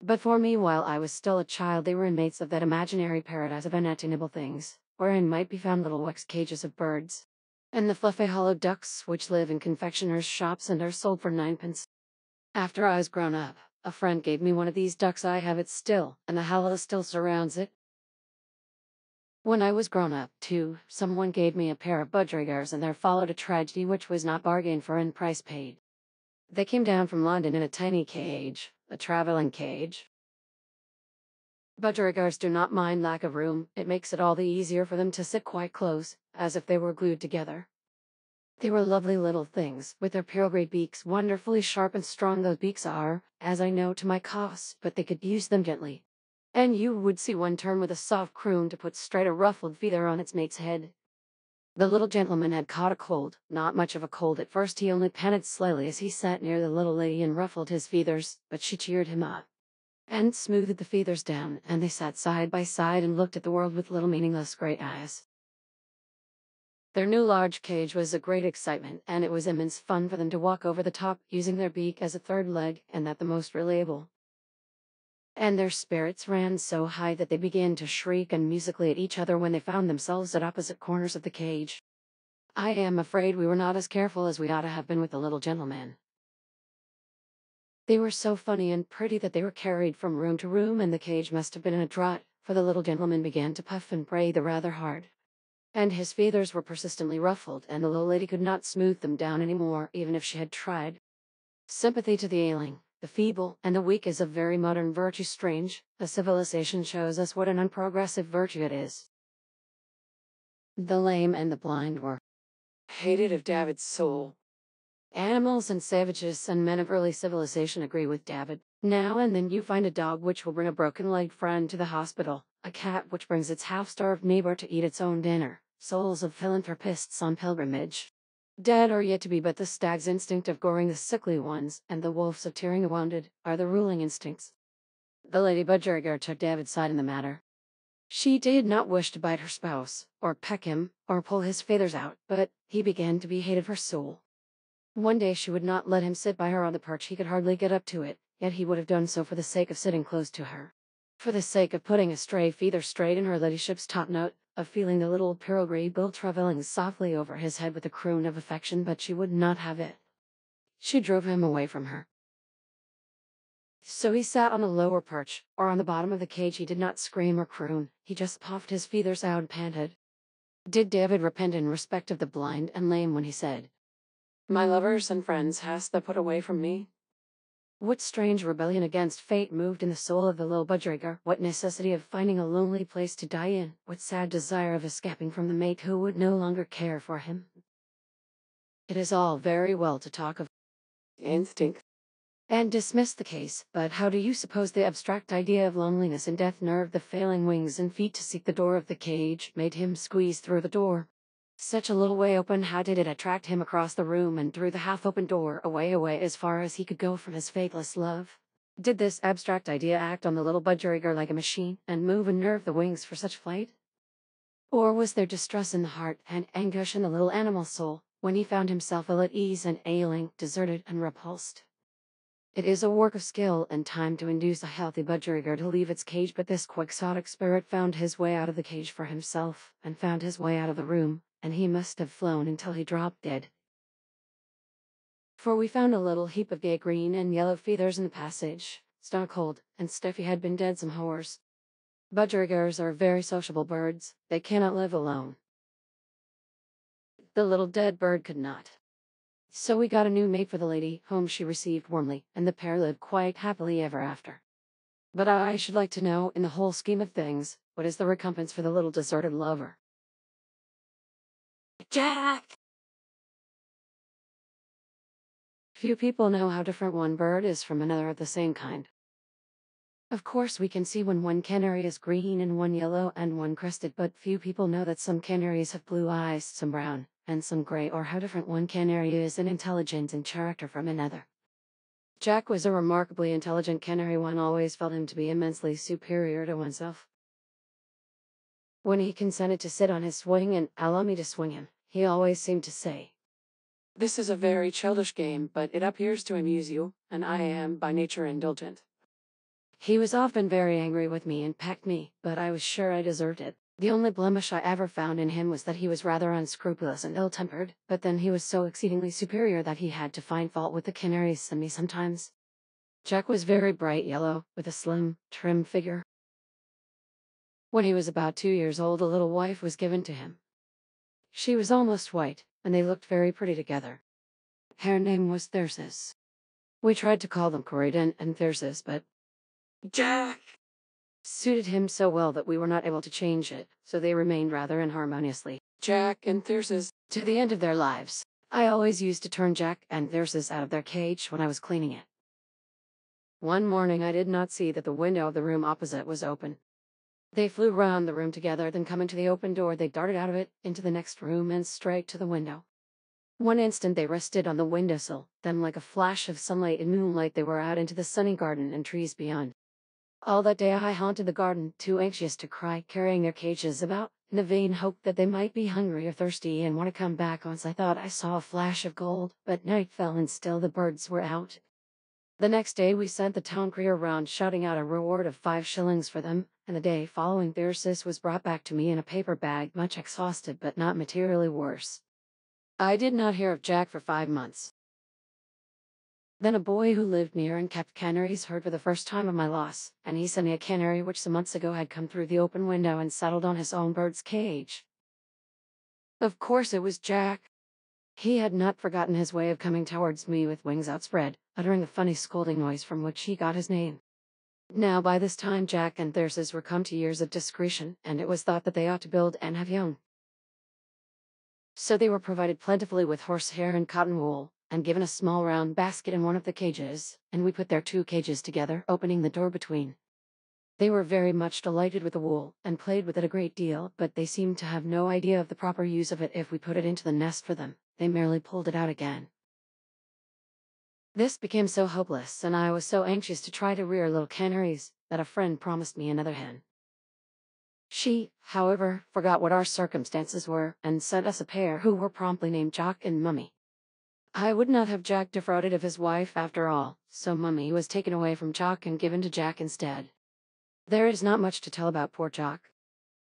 But for me, while I was still a child, they were inmates of that imaginary paradise of unattainable things, wherein might be found little wax cages of birds, and the fluffy hollow ducks which live in confectioners' shops and are sold for ninepence. After I was grown up, a friend gave me one of these ducks. I have it still, and the halo still surrounds it. When I was grown up, too, someone gave me a pair of budgerigars, and there followed a tragedy which was not bargained for and price paid. They came down from London in a tiny cage, a traveling cage. Budgerigars do not mind lack of room, it makes it all the easier for them to sit quite close, as if they were glued together. They were lovely little things, with their gray beaks wonderfully sharp and strong those beaks are, as I know to my cost, but they could use them gently. And you would see one turn with a soft croon to put straight a ruffled feather on its mate's head. The little gentleman had caught a cold, not much of a cold at first. He only panted slightly as he sat near the little lady and ruffled his feathers, but she cheered him up and smoothed the feathers down, and they sat side by side and looked at the world with little meaningless great eyes. Their new large cage was a great excitement, and it was immense fun for them to walk over the top, using their beak as a third leg, and that the most reliable and their spirits ran so high that they began to shriek and musically at each other when they found themselves at opposite corners of the cage. I am afraid we were not as careful as we ought to have been with the little gentleman. They were so funny and pretty that they were carried from room to room, and the cage must have been in a draught, for the little gentleman began to puff and breathe rather hard. And his feathers were persistently ruffled, and the little lady could not smooth them down any more, even if she had tried. Sympathy to the ailing, the feeble, and the weak is a very modern virtue strange, a civilization shows us what an unprogressive virtue it is. The lame and the blind were hated of David's soul. Animals and savages and men of early civilization agree with David. Now and then you find a dog which will bring a broken-legged friend to the hospital, a cat which brings its half-starved neighbor to eat its own dinner, souls of philanthropists on pilgrimage. Dead or yet to be, but the stag's instinct of goring the sickly ones and the wolf's of tearing the wounded are the ruling instincts. The Lady Budgerigar took David's side in the matter. She did not wish to bite her spouse, or peck him, or pull his feathers out, but he began to be hated for soul. One day she would not let him sit by her on the perch, he could hardly get up to it, yet he would have done so for the sake of sitting close to her. For the sake of putting a stray feather straight in her ladyship's top note, of feeling the little perigee bill travelling softly over his head with a croon of affection, but she would not have it. She drove him away from her. So he sat on the lower perch, or on the bottom of the cage. He did not scream or croon, he just puffed his feathers out and panted. Did David repent in respect of the blind and lame when he said, My lovers and friends hast thou put away from me? What strange rebellion against fate moved in the soul of the little budgerigar? What necessity of finding a lonely place to die in? What sad desire of escaping from the mate who would no longer care for him? It is all very well to talk of instinct and dismiss the case, but how do you suppose the abstract idea of loneliness and death nerved the failing wings and feet to seek the door of the cage, made him squeeze through the door? Such a little way open, how did it attract him across the room and through the half-open door, away away as far as he could go from his faithless love? Did this abstract idea act on the little budgerigar like a machine, and move and nerve the wings for such flight? Or was there distress in the heart and anguish in the little animal soul, when he found himself ill at ease and ailing, deserted and repulsed? It is a work of skill and time to induce a healthy budgerigar to leave its cage, but this quixotic spirit found his way out of the cage for himself, and found his way out of the room, and he must have flown until he dropped dead. For we found a little heap of gay green and yellow feathers in the passage, stone cold, and Steffi had been dead some hours. Budgerigars are very sociable birds, they cannot live alone. The little dead bird could not. So we got a new mate for the lady, whom she received warmly, and the pair lived quite happily ever after. But I should like to know, in the whole scheme of things, what is the recompense for the little deserted lover? Jack! Few people know how different one bird is from another of the same kind. Of course, we can see when one canary is green and one yellow and one crested, but few people know that some canaries have blue eyes, some brown, and some gray, or how different one canary is in intelligence and character from another. Jack was a remarkably intelligent canary, one always felt him to be immensely superior to oneself. When he consented to sit on his swing and allow me to swing him, he always seemed to say, This is a very childish game, but it appears to amuse you, and I am by nature indulgent. He was often very angry with me and pecked me, but I was sure I deserved it. The only blemish I ever found in him was that he was rather unscrupulous and ill-tempered, but then he was so exceedingly superior that he had to find fault with the canaries and me sometimes. Jack was very bright yellow, with a slim, trim figure. When he was about two years old, a little wife was given to him. She was almost white, and they looked very pretty together. Her name was Thyrsis. We tried to call them Corydon and Thyrsis, but Jack suited him so well that we were not able to change it, so they remained rather inharmoniously. Jack and Thyrsis to the end of their lives. I always used to turn Jack and Thyrsis out of their cage when I was cleaning it. One morning I did not see that the window of the room opposite was open, they flew round the room together, then coming to the open door, they darted out of it, into the next room, and straight to the window. One instant they rested on the windowsill, then like a flash of sunlight and moonlight they were out into the sunny garden and trees beyond. All that day I haunted the garden, too anxious to cry, carrying their cages about, in the vain hope that they might be hungry or thirsty and want to come back once I thought I saw a flash of gold, but night fell and still the birds were out. The next day we sent the town crier round shouting out a reward of five shillings for them, and the day following Thyrsis was brought back to me in a paper bag, much exhausted but not materially worse. I did not hear of Jack for five months. Then a boy who lived near and kept canaries heard for the first time of my loss, and he sent me a canary which some months ago had come through the open window and settled on his own bird's cage. Of course it was Jack. He had not forgotten his way of coming towards me with wings outspread, uttering a funny scolding noise from which he got his name. Now by this time Jack and Thyrsis were come to years of discretion, and it was thought that they ought to build and have young. So they were provided plentifully with horsehair and cotton wool, and given a small round basket in one of the cages, and we put their two cages together, opening the door between. They were very much delighted with the wool, and played with it a great deal, but they seemed to have no idea of the proper use of it if we put it into the nest for them, they merely pulled it out again. This became so hopeless, and I was so anxious to try to rear little canaries, that a friend promised me another hen. She, however, forgot what our circumstances were, and sent us a pair who were promptly named Jock and Mummy. I would not have Jack defrauded of his wife after all, so Mummy was taken away from Jock and given to Jack instead. There is not much to tell about poor Jock.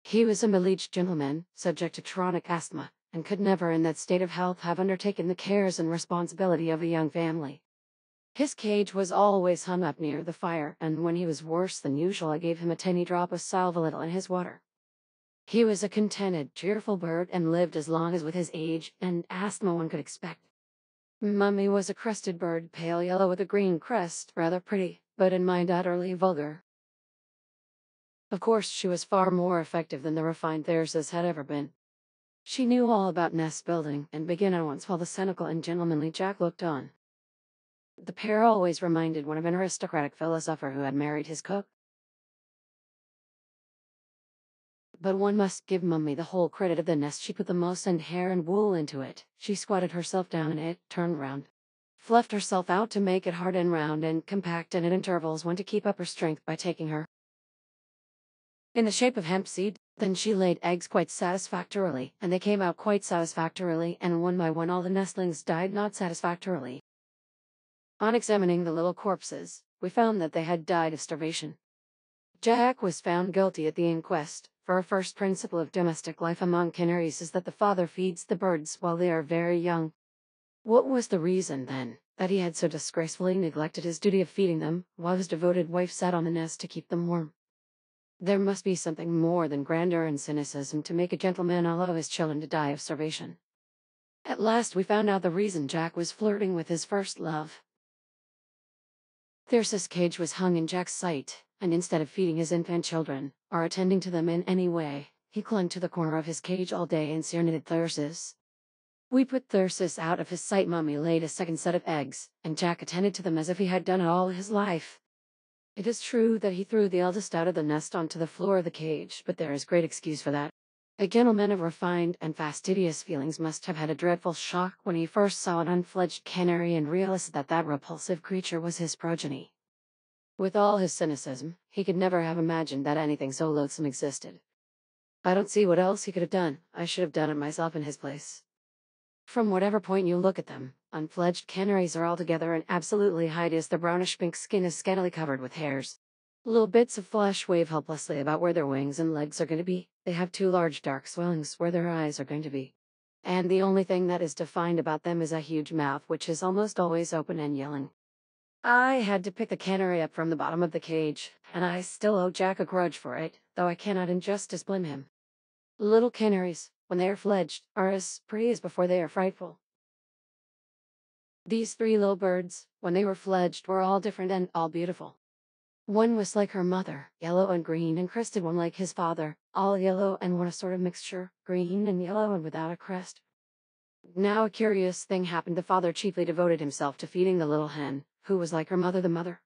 He was a middle-aged gentleman, subject to chronic asthma, and could never in that state of health have undertaken the cares and responsibility of a young family. His cage was always hung up near the fire, and when he was worse than usual I gave him a tiny drop of sal volatile in his water. He was a contented, cheerful bird and lived as long as with his age and asthma one could expect. Mummy was a crested bird, pale yellow with a green crest, rather pretty, but in mind utterly vulgar. Of course, she was far more effective than the refined Thyrsis had ever been. She knew all about nest building and began at once while the cynical and gentlemanly Jack looked on. The pair always reminded one of an aristocratic philosopher who had married his cook. But one must give Mummy the whole credit of the nest. She put the most and hair and wool into it. She squatted herself down in it, turned round, fluffed herself out to make it hard and round and compact and at intervals when to keep up her strength by taking her in the shape of hemp seed. Then she laid eggs quite satisfactorily, and they came out quite satisfactorily, and one by one all the nestlings died not satisfactorily. On examining the little corpses, we found that they had died of starvation. Jack was found guilty at the inquest, for a first principle of domestic life among canaries is that the father feeds the birds while they are very young. What was the reason, then, that he had so disgracefully neglected his duty of feeding them, while his devoted wife sat on the nest to keep them warm? There must be something more than grandeur and cynicism to make a gentleman allow his children to die of starvation. At last we found out the reason Jack was flirting with his first love. Thyrsis cage was hung in Jack's sight, and instead of feeding his infant children, or attending to them in any way, he clung to the corner of his cage all day and serenaded Thyrsis. We put Thyrsis out of his sight Mummy laid a second set of eggs, and Jack attended to them as if he had done it all his life. It is true that he threw the eldest out of the nest onto the floor of the cage, but there is great excuse for that. A gentleman of refined and fastidious feelings must have had a dreadful shock when he first saw an unfledged canary and realized that that repulsive creature was his progeny. With all his cynicism, he could never have imagined that anything so loathsome existed. I don't see what else he could have done. I should have done it myself in his place. From whatever point you look at them, unfledged canaries are altogether and absolutely hideous. Their brownish pink skin is scantily covered with hairs. Little bits of flesh wave helplessly about where their wings and legs are going to be. They have two large dark swellings where their eyes are going to be. And the only thing that is defined about them is a huge mouth which is almost always open and yelling. I had to pick the canary up from the bottom of the cage, and I still owe Jack a grudge for it, though I cannot in justice blame him. Little canaries, when they are fledged, are as pretty as before they are frightful. These three little birds, when they were fledged, were all different and all beautiful. One was like her mother, yellow and green, and crested one like his father, all yellow and one a sort of mixture, green and yellow and without a crest. Now a curious thing happened. The father chiefly devoted himself to feeding the little hen, who was like her mother the mother,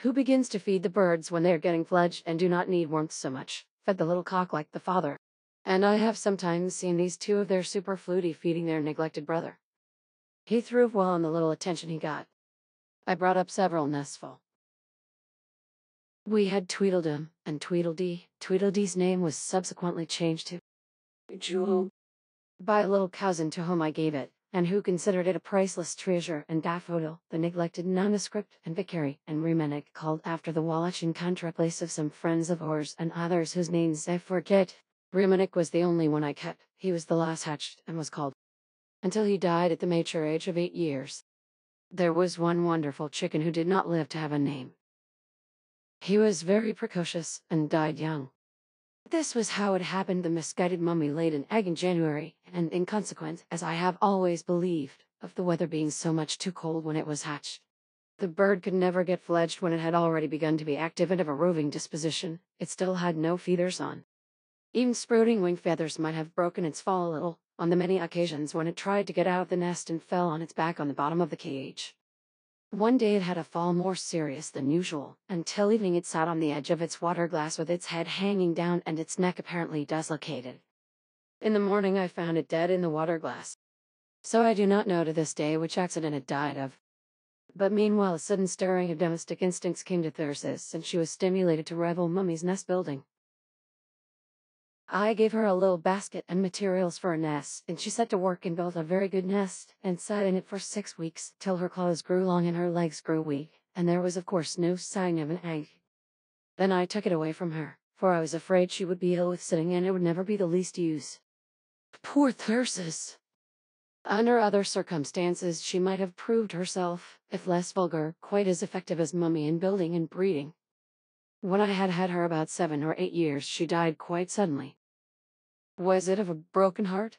who begins to feed the birds when they are getting fledged and do not need warmth so much, fed the little cock like the father. And I have sometimes seen these two of their superfluity feeding their neglected brother. He throve well on the little attention he got. I brought up several nestful. We had Tweedledum and Tweedledee. Tweedledee's name was subsequently changed to Jewel by a little cousin to whom I gave it, and who considered it a priceless treasure, and Daffodil, the neglected nondescript and Vicary and Remenick called after the Wallachian country place of some friends of ours and others whose names I forget. Remenick was the only one I kept. He was the last hatched and was called until he died at the mature age of eight years. There was one wonderful chicken who did not live to have a name. He was very precocious and died young. This was how it happened the misguided mummy laid an egg in January, and in consequence, as I have always believed, of the weather being so much too cold when it was hatched. The bird could never get fledged when it had already begun to be active and of a roving disposition, it still had no feathers on. Even sprouting wing feathers might have broken its fall a little, on the many occasions when it tried to get out of the nest and fell on its back on the bottom of the cage. One day it had a fall more serious than usual, until evening it sat on the edge of its water glass with its head hanging down and its neck apparently dislocated. In the morning I found it dead in the water glass. So I do not know to this day which accident it died of. But meanwhile a sudden stirring of domestic instincts came to Thyrsis, and she was stimulated to rival Mummy's nest building. I gave her a little basket and materials for a nest, and she set to work and built a very good nest, and sat in it for six weeks, till her claws grew long and her legs grew weak, and there was of course no sign of an egg. Then I took it away from her, for I was afraid she would be ill with sitting and it would never be the least use. Poor Thyrsis! Under other circumstances she might have proved herself, if less vulgar, quite as effective as Mummy in building and breeding. When I had had her about seven or eight years she died quite suddenly. Was it of a broken heart?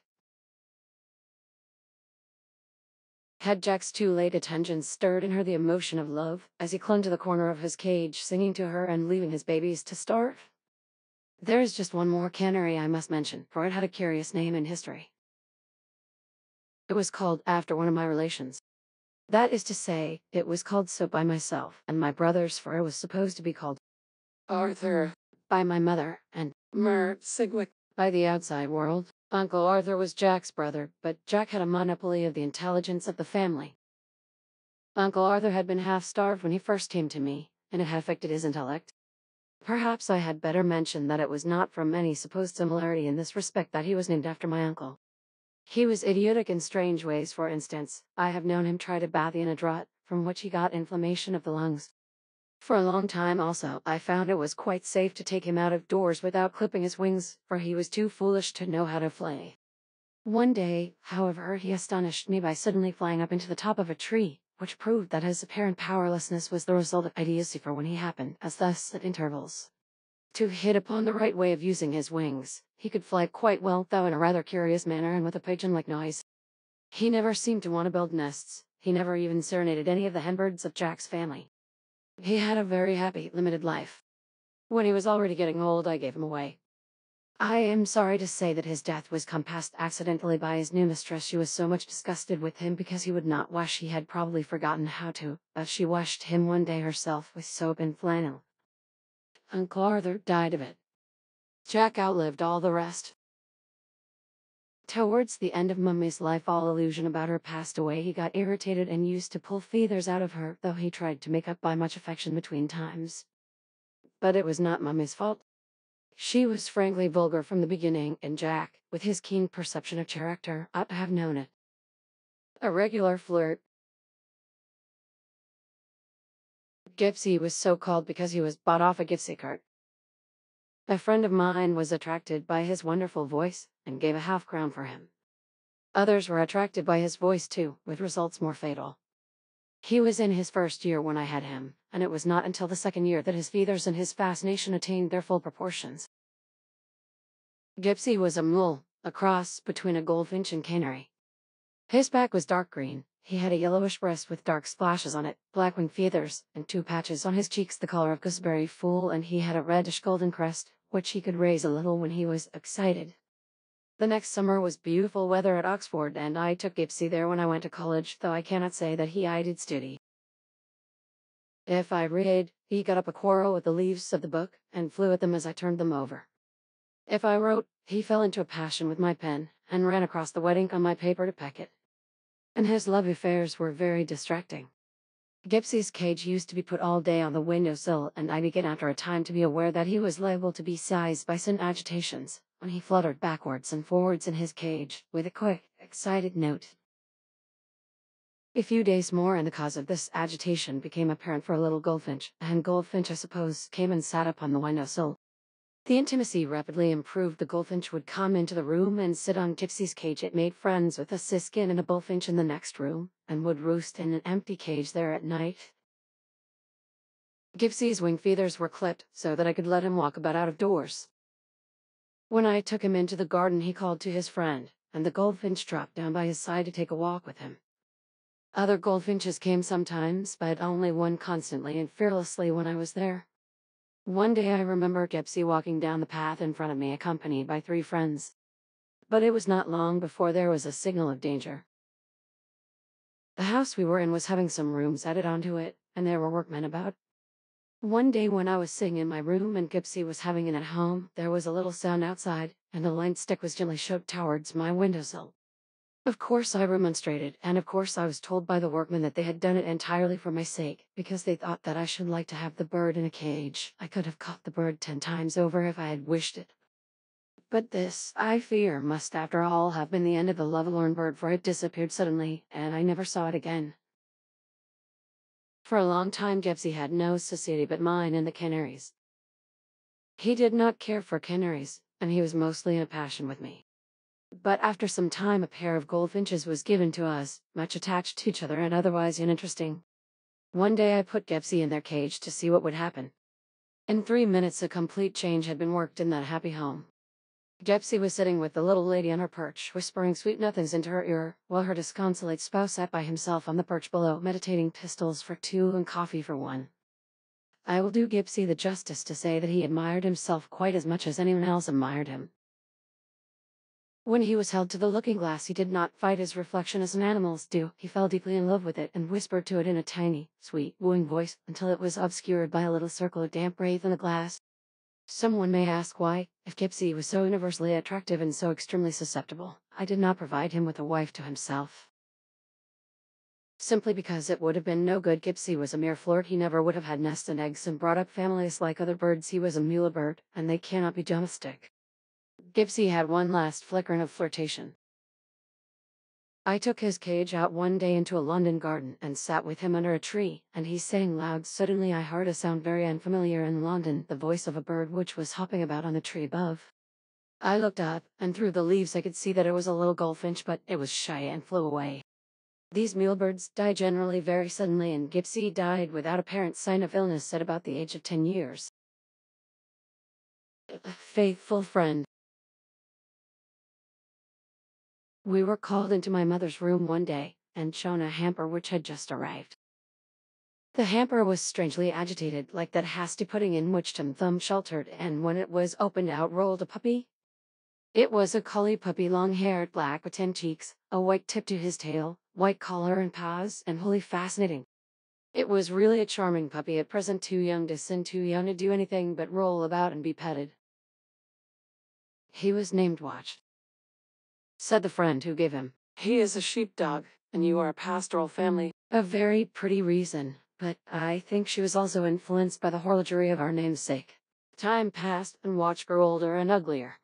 Had Jack's too late attention stirred in her the emotion of love, as he clung to the corner of his cage singing to her and leaving his babies to starve? There is just one more cannery I must mention, for it had a curious name in history. It was called after one of my relations. That is to say, it was called so by myself and my brothers, for it was supposed to be called Arthur by my mother and Mer Sidgwick by the outside world. Uncle Arthur was Jack's brother, but Jack had a monopoly of the intelligence of the family. Uncle Arthur had been half starved when he first came to me, and it had affected his intellect. Perhaps I had better mention that it was not from any supposed similarity in this respect that he was named after my uncle. He was idiotic in strange ways, for instance, I have known him try to bathe in a draught, from which he got inflammation of the lungs. For a long time also, I found it was quite safe to take him out of doors without clipping his wings, for he was too foolish to know how to fly. One day, however, he astonished me by suddenly flying up into the top of a tree, which proved that his apparent powerlessness was the result of idiocy for when he happened, as thus at intervals. To hit upon the right way of using his wings, he could fly quite well, though in a rather curious manner and with a pigeon-like noise. He never seemed to want to build nests, he never even serenaded any of the henbirds of Jack's family. He had a very happy, limited life. When he was already getting old, I gave him away. I am sorry to say that his death was compassed accidentally by his new mistress. She was so much disgusted with him because he would not wash he had probably forgotten how to, as she washed him one day herself with soap and flannel. Uncle Arthur died of it. Jack outlived all the rest. Towards the end of Mummy's life all illusion about her passed away he got irritated and used to pull feathers out of her, though he tried to make up by much affection between times. But it was not Mummy's fault. She was frankly vulgar from the beginning, and Jack, with his keen perception of character, ought to have known it. A regular flirt. Gypsy was so called because he was bought off a gypsy cart. A friend of mine was attracted by his wonderful voice and gave a half crown for him. Others were attracted by his voice too, with results more fatal. He was in his first year when I had him, and it was not until the second year that his feathers and his fascination attained their full proportions. Gypsy was a mule, a cross between a goldfinch and canary. His back was dark green, he had a yellowish breast with dark splashes on it, black wing feathers, and two patches on his cheeks the color of gooseberry fool and he had a reddish golden crest, which he could raise a little when he was excited. The next summer was beautiful weather at Oxford, and I took Gypsy there when I went to college, though I cannot say that he did study. If I read, he got up a quarrel with the leaves of the book, and flew at them as I turned them over. If I wrote, he fell into a passion with my pen, and ran across the wet ink on my paper to peck it. And his love affairs were very distracting. Gypsy's cage used to be put all day on the windowsill, and I began after a time to be aware that he was liable to be seized by sudden agitations, when he fluttered backwards and forwards in his cage, with a quick, excited note. A few days more and the cause of this agitation became apparent for a little goldfinch, and goldfinch I suppose came and sat upon the windowsill, the intimacy rapidly improved. The goldfinch would come into the room and sit on Gypsy's cage. It made friends with a siskin and a bullfinch in the next room, and would roost in an empty cage there at night. Gypsy's wing feathers were clipped so that I could let him walk about out of doors. When I took him into the garden, he called to his friend, and the goldfinch dropped down by his side to take a walk with him. Other goldfinches came sometimes, but only one constantly and fearlessly when I was there. One day I remember Gypsy walking down the path in front of me accompanied by three friends. But it was not long before there was a signal of danger. The house we were in was having some rooms added onto it, and there were workmen about. One day when I was sitting in my room and Gypsy was having it at home, there was a little sound outside, and a light stick was gently shoved towards my windowsill. Of course I remonstrated, and of course I was told by the workmen that they had done it entirely for my sake, because they thought that I should like to have the bird in a cage. I could have caught the bird ten times over if I had wished it. But this, I fear, must after all have been the end of the lovelorn bird for it disappeared suddenly, and I never saw it again. For a long time Gypsy had no society but mine and the canaries. He did not care for canaries, and he was mostly in a passion with me. But after some time a pair of goldfinches was given to us, much attached to each other and otherwise uninteresting. One day I put Gypsy in their cage to see what would happen. In three minutes a complete change had been worked in that happy home. Gypsy was sitting with the little lady on her perch, whispering sweet nothings into her ear, while her disconsolate spouse sat by himself on the perch below, meditating pistols for two and coffee for one. I will do Gypsy the justice to say that he admired himself quite as much as anyone else admired him. When he was held to the looking glass, he did not fight his reflection as animals do. He fell deeply in love with it and whispered to it in a tiny, sweet, wooing voice until it was obscured by a little circle of damp wraith in the glass. Someone may ask why, if Gypsy was so universally attractive and so extremely susceptible, I did not provide him with a wife to himself. Simply because it would have been no good Gypsy was a mere flirt he never would have had nests and eggs and brought up families like other birds he was a mule bird, and they cannot be domestic. Gypsy had one last flickering of flirtation. I took his cage out one day into a London garden and sat with him under a tree, and he sang loud. Suddenly I heard a sound very unfamiliar in London, the voice of a bird which was hopping about on the tree above. I looked up, and through the leaves I could see that it was a little goldfinch, but it was shy and flew away. These mule birds die generally very suddenly, and Gypsy died without apparent sign of illness at about the age of 10 years. Faithful friend. We were called into my mother's room one day and shown a hamper which had just arrived. The hamper was strangely agitated, like that hasty pudding in which Tom Thumb sheltered, and when it was opened out rolled a puppy. It was a collie puppy, long-haired, black with tan cheeks, a white tip to his tail, white collar and paws, and wholly fascinating. It was really a charming puppy at present too young to sin, too young to do anything but roll about and be petted. He was named Watch said the friend who gave him. He is a sheepdog, and you are a pastoral family. A very pretty reason, but I think she was also influenced by the horlogery of our namesake. Time passed, and Watch grew older and uglier.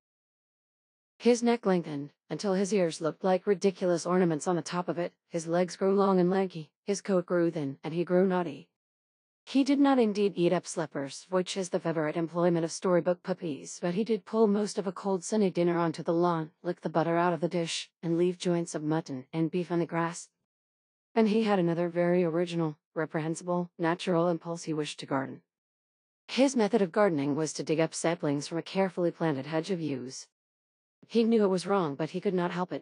His neck lengthened until his ears looked like ridiculous ornaments on the top of it, his legs grew long and lanky, his coat grew thin, and he grew naughty. He did not indeed eat up slippers, which is the favorite employment of storybook puppies, but he did pull most of a cold sunny dinner onto the lawn, lick the butter out of the dish, and leave joints of mutton and beef on the grass. And he had another very original, reprehensible, natural impulse he wished to garden. His method of gardening was to dig up saplings from a carefully planted hedge of yews. He knew it was wrong, but he could not help it.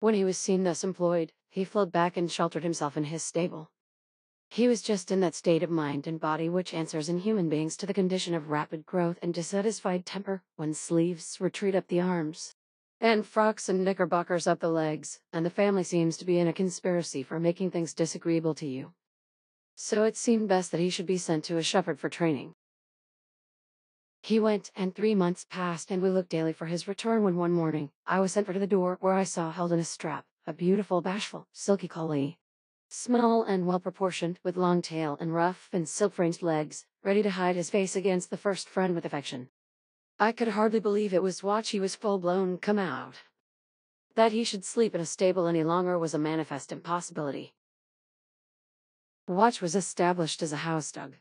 When he was seen thus employed, he fled back and sheltered himself in his stable. He was just in that state of mind and body which answers in human beings to the condition of rapid growth and dissatisfied temper, when sleeves retreat up the arms, and frocks and knickerbockers up the legs, and the family seems to be in a conspiracy for making things disagreeable to you. So it seemed best that he should be sent to a shepherd for training. He went, and three months passed, and we looked daily for his return when one morning I was sent for to the door, where I saw held in a strap a beautiful, bashful, silky collie Small and well proportioned, with long tail and rough and silk fringed legs, ready to hide his face against the first friend with affection. I could hardly believe it was Watch he was full blown come out. That he should sleep in a stable any longer was a manifest impossibility. Watch was established as a house dog.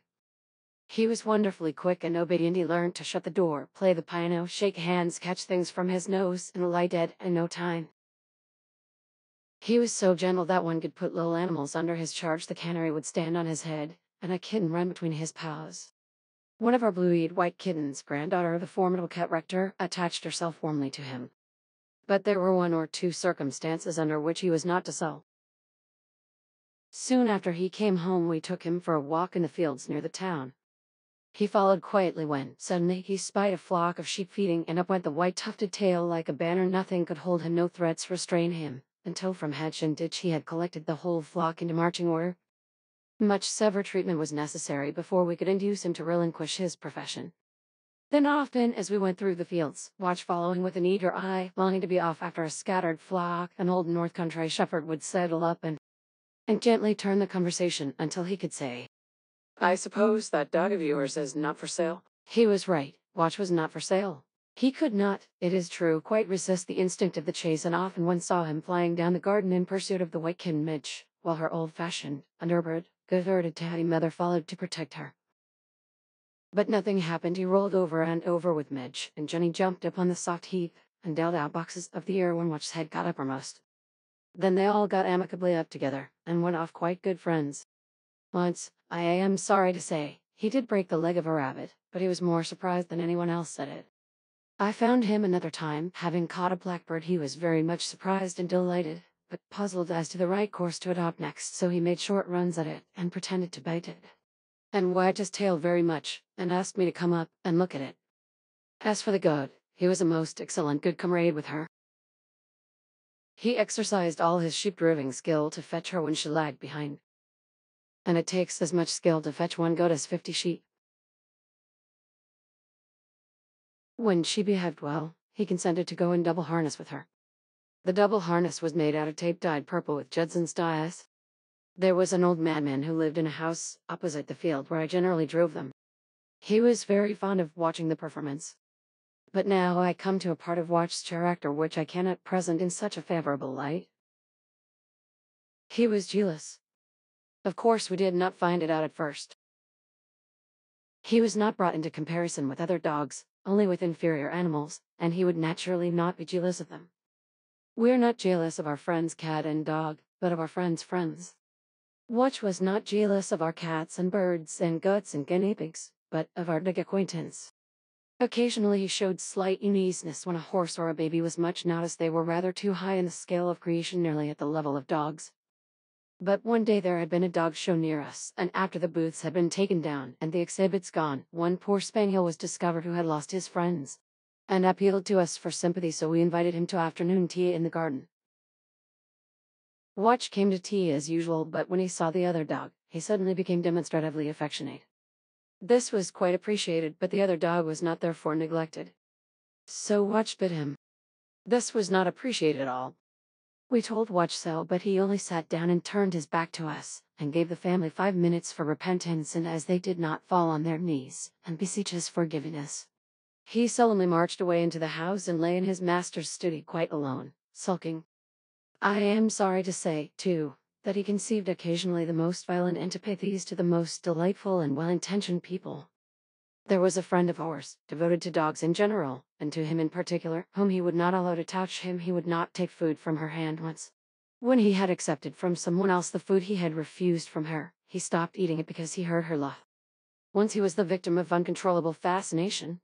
He was wonderfully quick and obedient. He learned to shut the door, play the piano, shake hands, catch things from his nose, and lie dead in no time. He was so gentle that one could put little animals under his charge. The canary would stand on his head, and a kitten run between his paws. One of our blue-eyed white kittens, granddaughter of the formidable cat rector, attached herself warmly to him. But there were one or two circumstances under which he was not to sell. Soon after he came home we took him for a walk in the fields near the town. He followed quietly when, suddenly, he spied a flock of sheep feeding, and up went the white tufted tail like a banner. Nothing could hold him, no threats restrain him until from and ditch he had collected the whole flock into marching order. Much severe treatment was necessary before we could induce him to relinquish his profession. Then often, as we went through the fields, watch following with an eager eye, longing to be off after a scattered flock, an old north country shepherd would settle up and and gently turn the conversation until he could say, I suppose that dog of yours is not for sale? He was right. Watch was not for sale. He could not, it is true, quite resist the instinct of the chase, and often one saw him flying down the garden in pursuit of the white-kinned midge, while her old-fashioned, underbred, good-hearted tatty mother followed to protect her. But nothing happened. He rolled over and over with Midge, and Jenny jumped upon the soft heap and dealt out boxes of the when Watch's head got uppermost. Then they all got amicably up together and went off quite good friends. Once, I am sorry to say, he did break the leg of a rabbit, but he was more surprised than anyone else at it. I found him another time, having caught a blackbird. He was very much surprised and delighted, but puzzled as to the right course to adopt next, so he made short runs at it and pretended to bite it and wagged his tail very much, and asked me to come up and look at it. As for the goat, he was a most excellent good comrade with her. He exercised all his sheep-droving skill to fetch her when she lagged behind. And it takes as much skill to fetch one goat as fifty sheep. When she behaved well, he consented to go in double harness with her. The double harness was made out of tape dyed purple with Judson's dyes, there was an old madman who lived in a house opposite the field where I generally drove them. He was very fond of watching the performance. But now I come to a part of Watch's character which I cannot present in such a favorable light. He was jealous. Of course, we did not find it out at first. He was not brought into comparison with other dogs, only with inferior animals, and he would naturally not be jealous of them. We're not jealous of our friend's cat and dog, but of our friend's friends. Watch was not jealous of our cats and birds and goats and guinea pigs, but of our dog acquaintance. Occasionally he showed slight uneasiness when a horse or a baby was much noticed they were rather too high in the scale of creation nearly at the level of dogs. But one day there had been a dog show near us, and after the booths had been taken down and the exhibits gone, one poor spaniel was discovered who had lost his friends, and appealed to us for sympathy so we invited him to afternoon tea in the garden. Watch came to tea as usual, but when he saw the other dog, he suddenly became demonstratively affectionate. This was quite appreciated, but the other dog was not therefore neglected. So Watch bit him. This was not appreciated at all. We told Watch so, but he only sat down and turned his back to us, and gave the family five minutes for repentance, and as they did not fall on their knees and beseech his forgiveness, he solemnly marched away into the house and lay in his master's study quite alone, sulking. I am sorry to say, too, that he conceived occasionally the most violent antipathies to the most delightful and well-intentioned people. There was a friend of ours, devoted to dogs in general, and to him in particular, whom he would not allow to touch him he would not take food from her hand once. When he had accepted from someone else the food he had refused from her, he stopped eating it because he heard her laugh. Once he was the victim of uncontrollable fascination.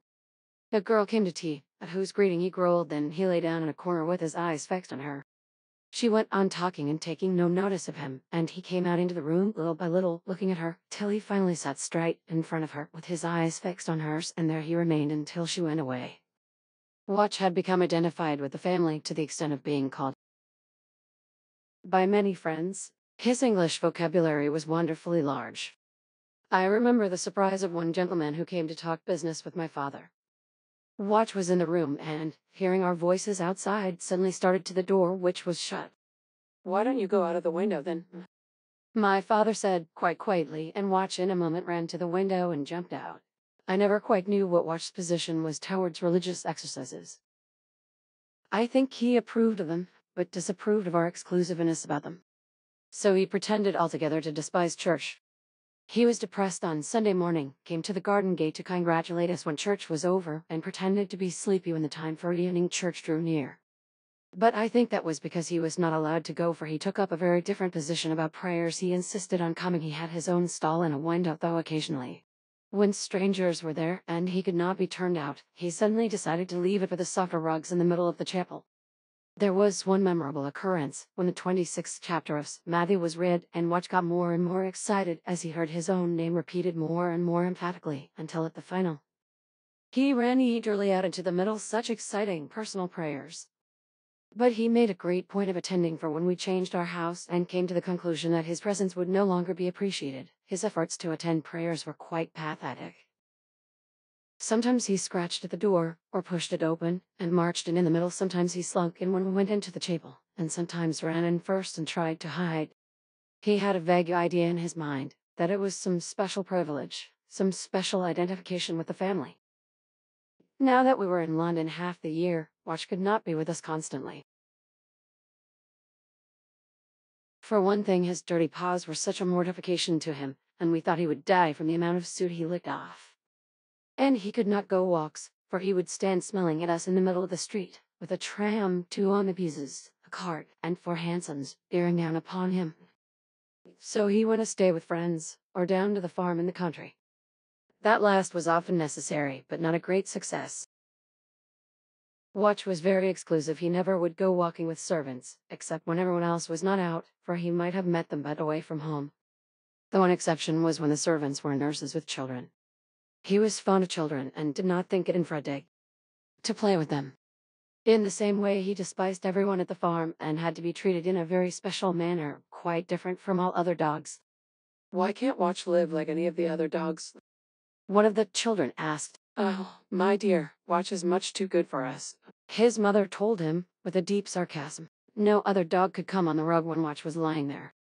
A girl came to tea, at whose greeting he growled, then he lay down in a corner with his eyes fixed on her. She went on talking and taking no notice of him, and he came out into the room little by little, looking at her, till he finally sat straight in front of her with his eyes fixed on hers, and there he remained until she went away. Watch had become identified with the family to the extent of being called by many friends. His English vocabulary was wonderfully large. I remember the surprise of one gentleman who came to talk business with my father. Watch was in the room and, hearing our voices outside, suddenly started to the door, which was shut. Why don't you go out of the window then? My father said, quite quietly, and Watch in a moment ran to the window and jumped out. I never quite knew what Watch's position was towards religious exercises. I think he approved of them, but disapproved of our exclusiveness about them. So he pretended altogether to despise church, he was depressed on Sunday morning, came to the garden gate to congratulate us when church was over, and pretended to be sleepy when the time for evening church drew near. But I think that was because he was not allowed to go for he took up a very different position about prayers he insisted on coming he had his own stall and a wind-up though occasionally. When strangers were there, and he could not be turned out, he suddenly decided to leave it for the softer rugs in the middle of the chapel. There was one memorable occurrence when the 26th chapter of Matthew was read, and Watch got more and more excited as he heard his own name repeated more and more emphatically, until at the final. He ran eagerly out into the middle, such exciting personal prayers. But he made a great point of attending for when we changed our house and came to the conclusion that his presence would no longer be appreciated. His efforts to attend prayers were quite pathetic. Sometimes he scratched at the door, or pushed it open, and marched in in the middle. Sometimes he slunk in when we went into the chapel, and sometimes ran in first and tried to hide. He had a vague idea in his mind that it was some special privilege, some special identification with the family. Now that we were in London half the year, Watch could not be with us constantly. For one thing, his dirty paws were such a mortification to him, and we thought he would die from the amount of soot he licked off. And he could not go walks, for he would stand smelling at us in the middle of the street, with a tram, two omnibuses, a cart, and four hansoms bearing down upon him. So he went to stay with friends, or down to the farm in the country. That last was often necessary, but not a great success. Watch was very exclusive. He never would go walking with servants, except when everyone else was not out, for he might have met them but away from home. The one exception was when the servants were nurses with children. He was fond of children and did not think it infra to play with them. In the same way, he despised everyone at the farm and had to be treated in a very special manner, quite different from all other dogs. Why can't Watch live like any of the other dogs? One of the children asked. Oh, my dear, Watch is much too good for us. His mother told him, with a deep sarcasm. No other dog could come on the rug when Watch was lying there.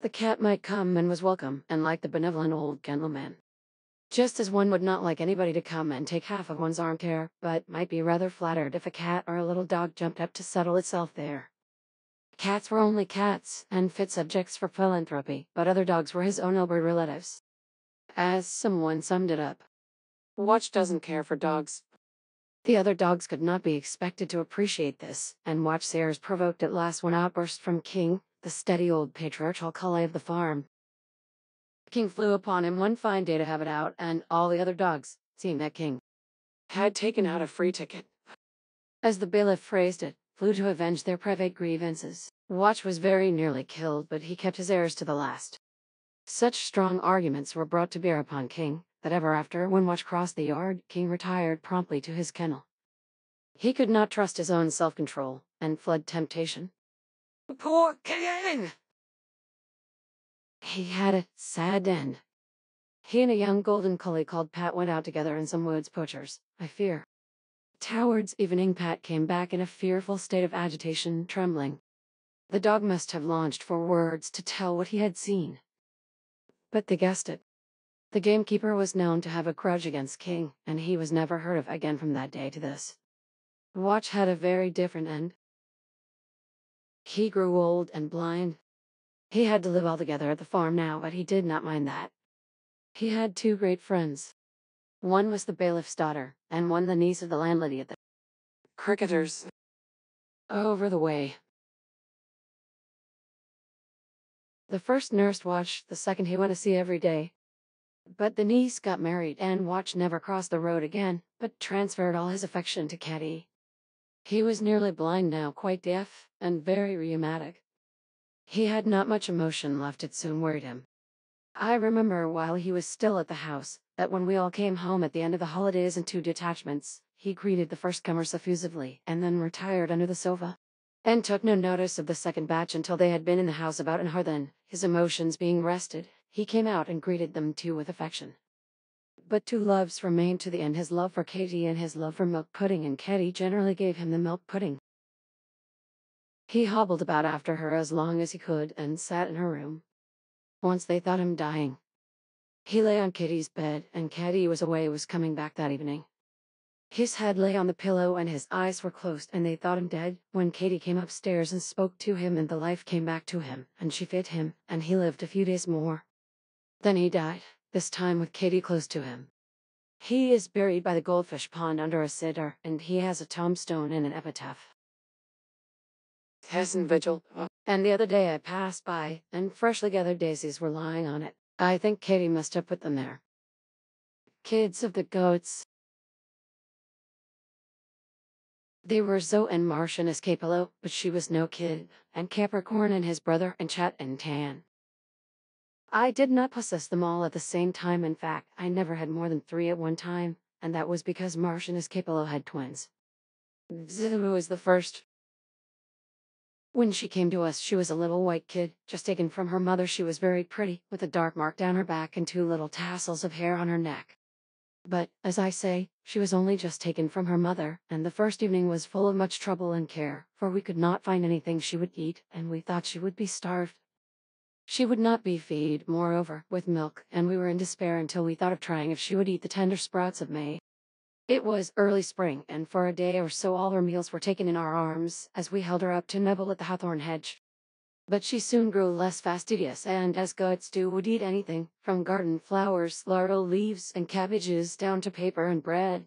The cat might come and was welcome, and like the benevolent old gentleman. Just as one would not like anybody to come and take half of one's armchair, but might be rather flattered if a cat or a little dog jumped up to settle itself there. Cats were only cats, and fit subjects for philanthropy, but other dogs were his own elder relatives. As someone summed it up. Watch doesn't care for dogs. The other dogs could not be expected to appreciate this, and Watch Sayers provoked at last one outburst from King, the steady old patriarchal collie of the farm. King flew upon him one fine day to have it out, and all the other dogs, seeing that King had taken out a free ticket, as the bailiff phrased it, flew to avenge their private grievances. Watch was very nearly killed, but he kept his airs to the last. Such strong arguments were brought to bear upon King, that ever after, when Watch crossed the yard, King retired promptly to his kennel. He could not trust his own self-control, and fled temptation. Poor King! He had a sad end. He and a young golden collie called Pat went out together in some woods poachers, I fear. Towards evening Pat came back in a fearful state of agitation, trembling. The dog must have launched for words to tell what he had seen. But they guessed it. The gamekeeper was known to have a grudge against King, and he was never heard of again from that day to this. The Watch had a very different end. He grew old and blind. He had to live altogether at the farm now, but he did not mind that. He had two great friends. One was the bailiff's daughter, and one the niece of the landlady at the cricketers over the way. The first nurse watched the second he went to see every day. But the niece got married, and Watch never crossed the road again, but transferred all his affection to Caddy. He was nearly blind now, quite deaf, and very rheumatic. He had not much emotion left, it soon worried him. I remember while he was still at the house, that when we all came home at the end of the holidays in two detachments, he greeted the first comers effusively, and then retired under the sofa. And took no notice of the second batch until they had been in the house about an hour then, his emotions being rested, he came out and greeted them too with affection. But two loves remained to the end his love for Katie and his love for milk pudding, and Katie generally gave him the milk pudding. He hobbled about after her as long as he could and sat in her room. Once they thought him dying. He lay on Kitty's bed, and Katie was away was coming back that evening. His head lay on the pillow and his eyes were closed and they thought him dead, when Katie came upstairs and spoke to him and the life came back to him, and she fed him, and he lived a few days more. Then he died, this time with Katie close to him. He is buried by the goldfish pond under a cedar, and he has a tombstone and an epitaph. Hessen Vigil. And the other day I passed by, and freshly gathered daisies were lying on it. I think Katie must have put them there. Kids of the goats. They were Zoe and Martian as Capello, but she was no kid, and Capricorn and his brother and Chat and Tan. I did not possess them all at the same time. In fact, I never had more than three at one time, and that was because Marsh and his Capello had twins. Zulu was the first. When she came to us, she was a little white kid, just taken from her mother. She was very pretty, with a dark mark down her back and two little tassels of hair on her neck. But, as I say, she was only just taken from her mother, and the first evening was full of much trouble and care, for we could not find anything she would eat, and we thought she would be starved. She would not be fed, moreover, with milk, and we were in despair until we thought of trying if she would eat the tender sprouts of May. It was early spring, and for a day or so all her meals were taken in our arms as we held her up to nibble at the hawthorn hedge. But she soon grew less fastidious, and as goats do, would eat anything, from garden flowers, laurel leaves, and cabbages down to paper and bread.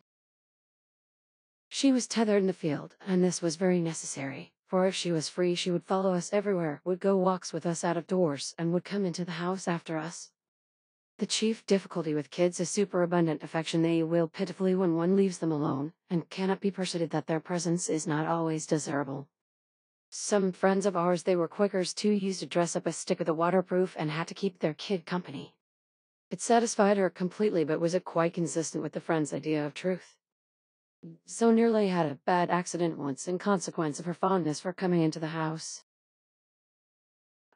She was tethered in the field, and this was very necessary, for if she was free she would follow us everywhere, would go walks with us out of doors, and would come into the house after us. The chief difficulty with kids is superabundant affection. They will pitifully when one leaves them alone, and cannot be persuaded that their presence is not always desirable. Some friends of ours they were Quakers too used to dress up a stick with a waterproof and had to keep their kid company. It satisfied her completely but was it quite consistent with the friend's idea of truth? So nearly had a bad accident once in consequence of her fondness for coming into the house.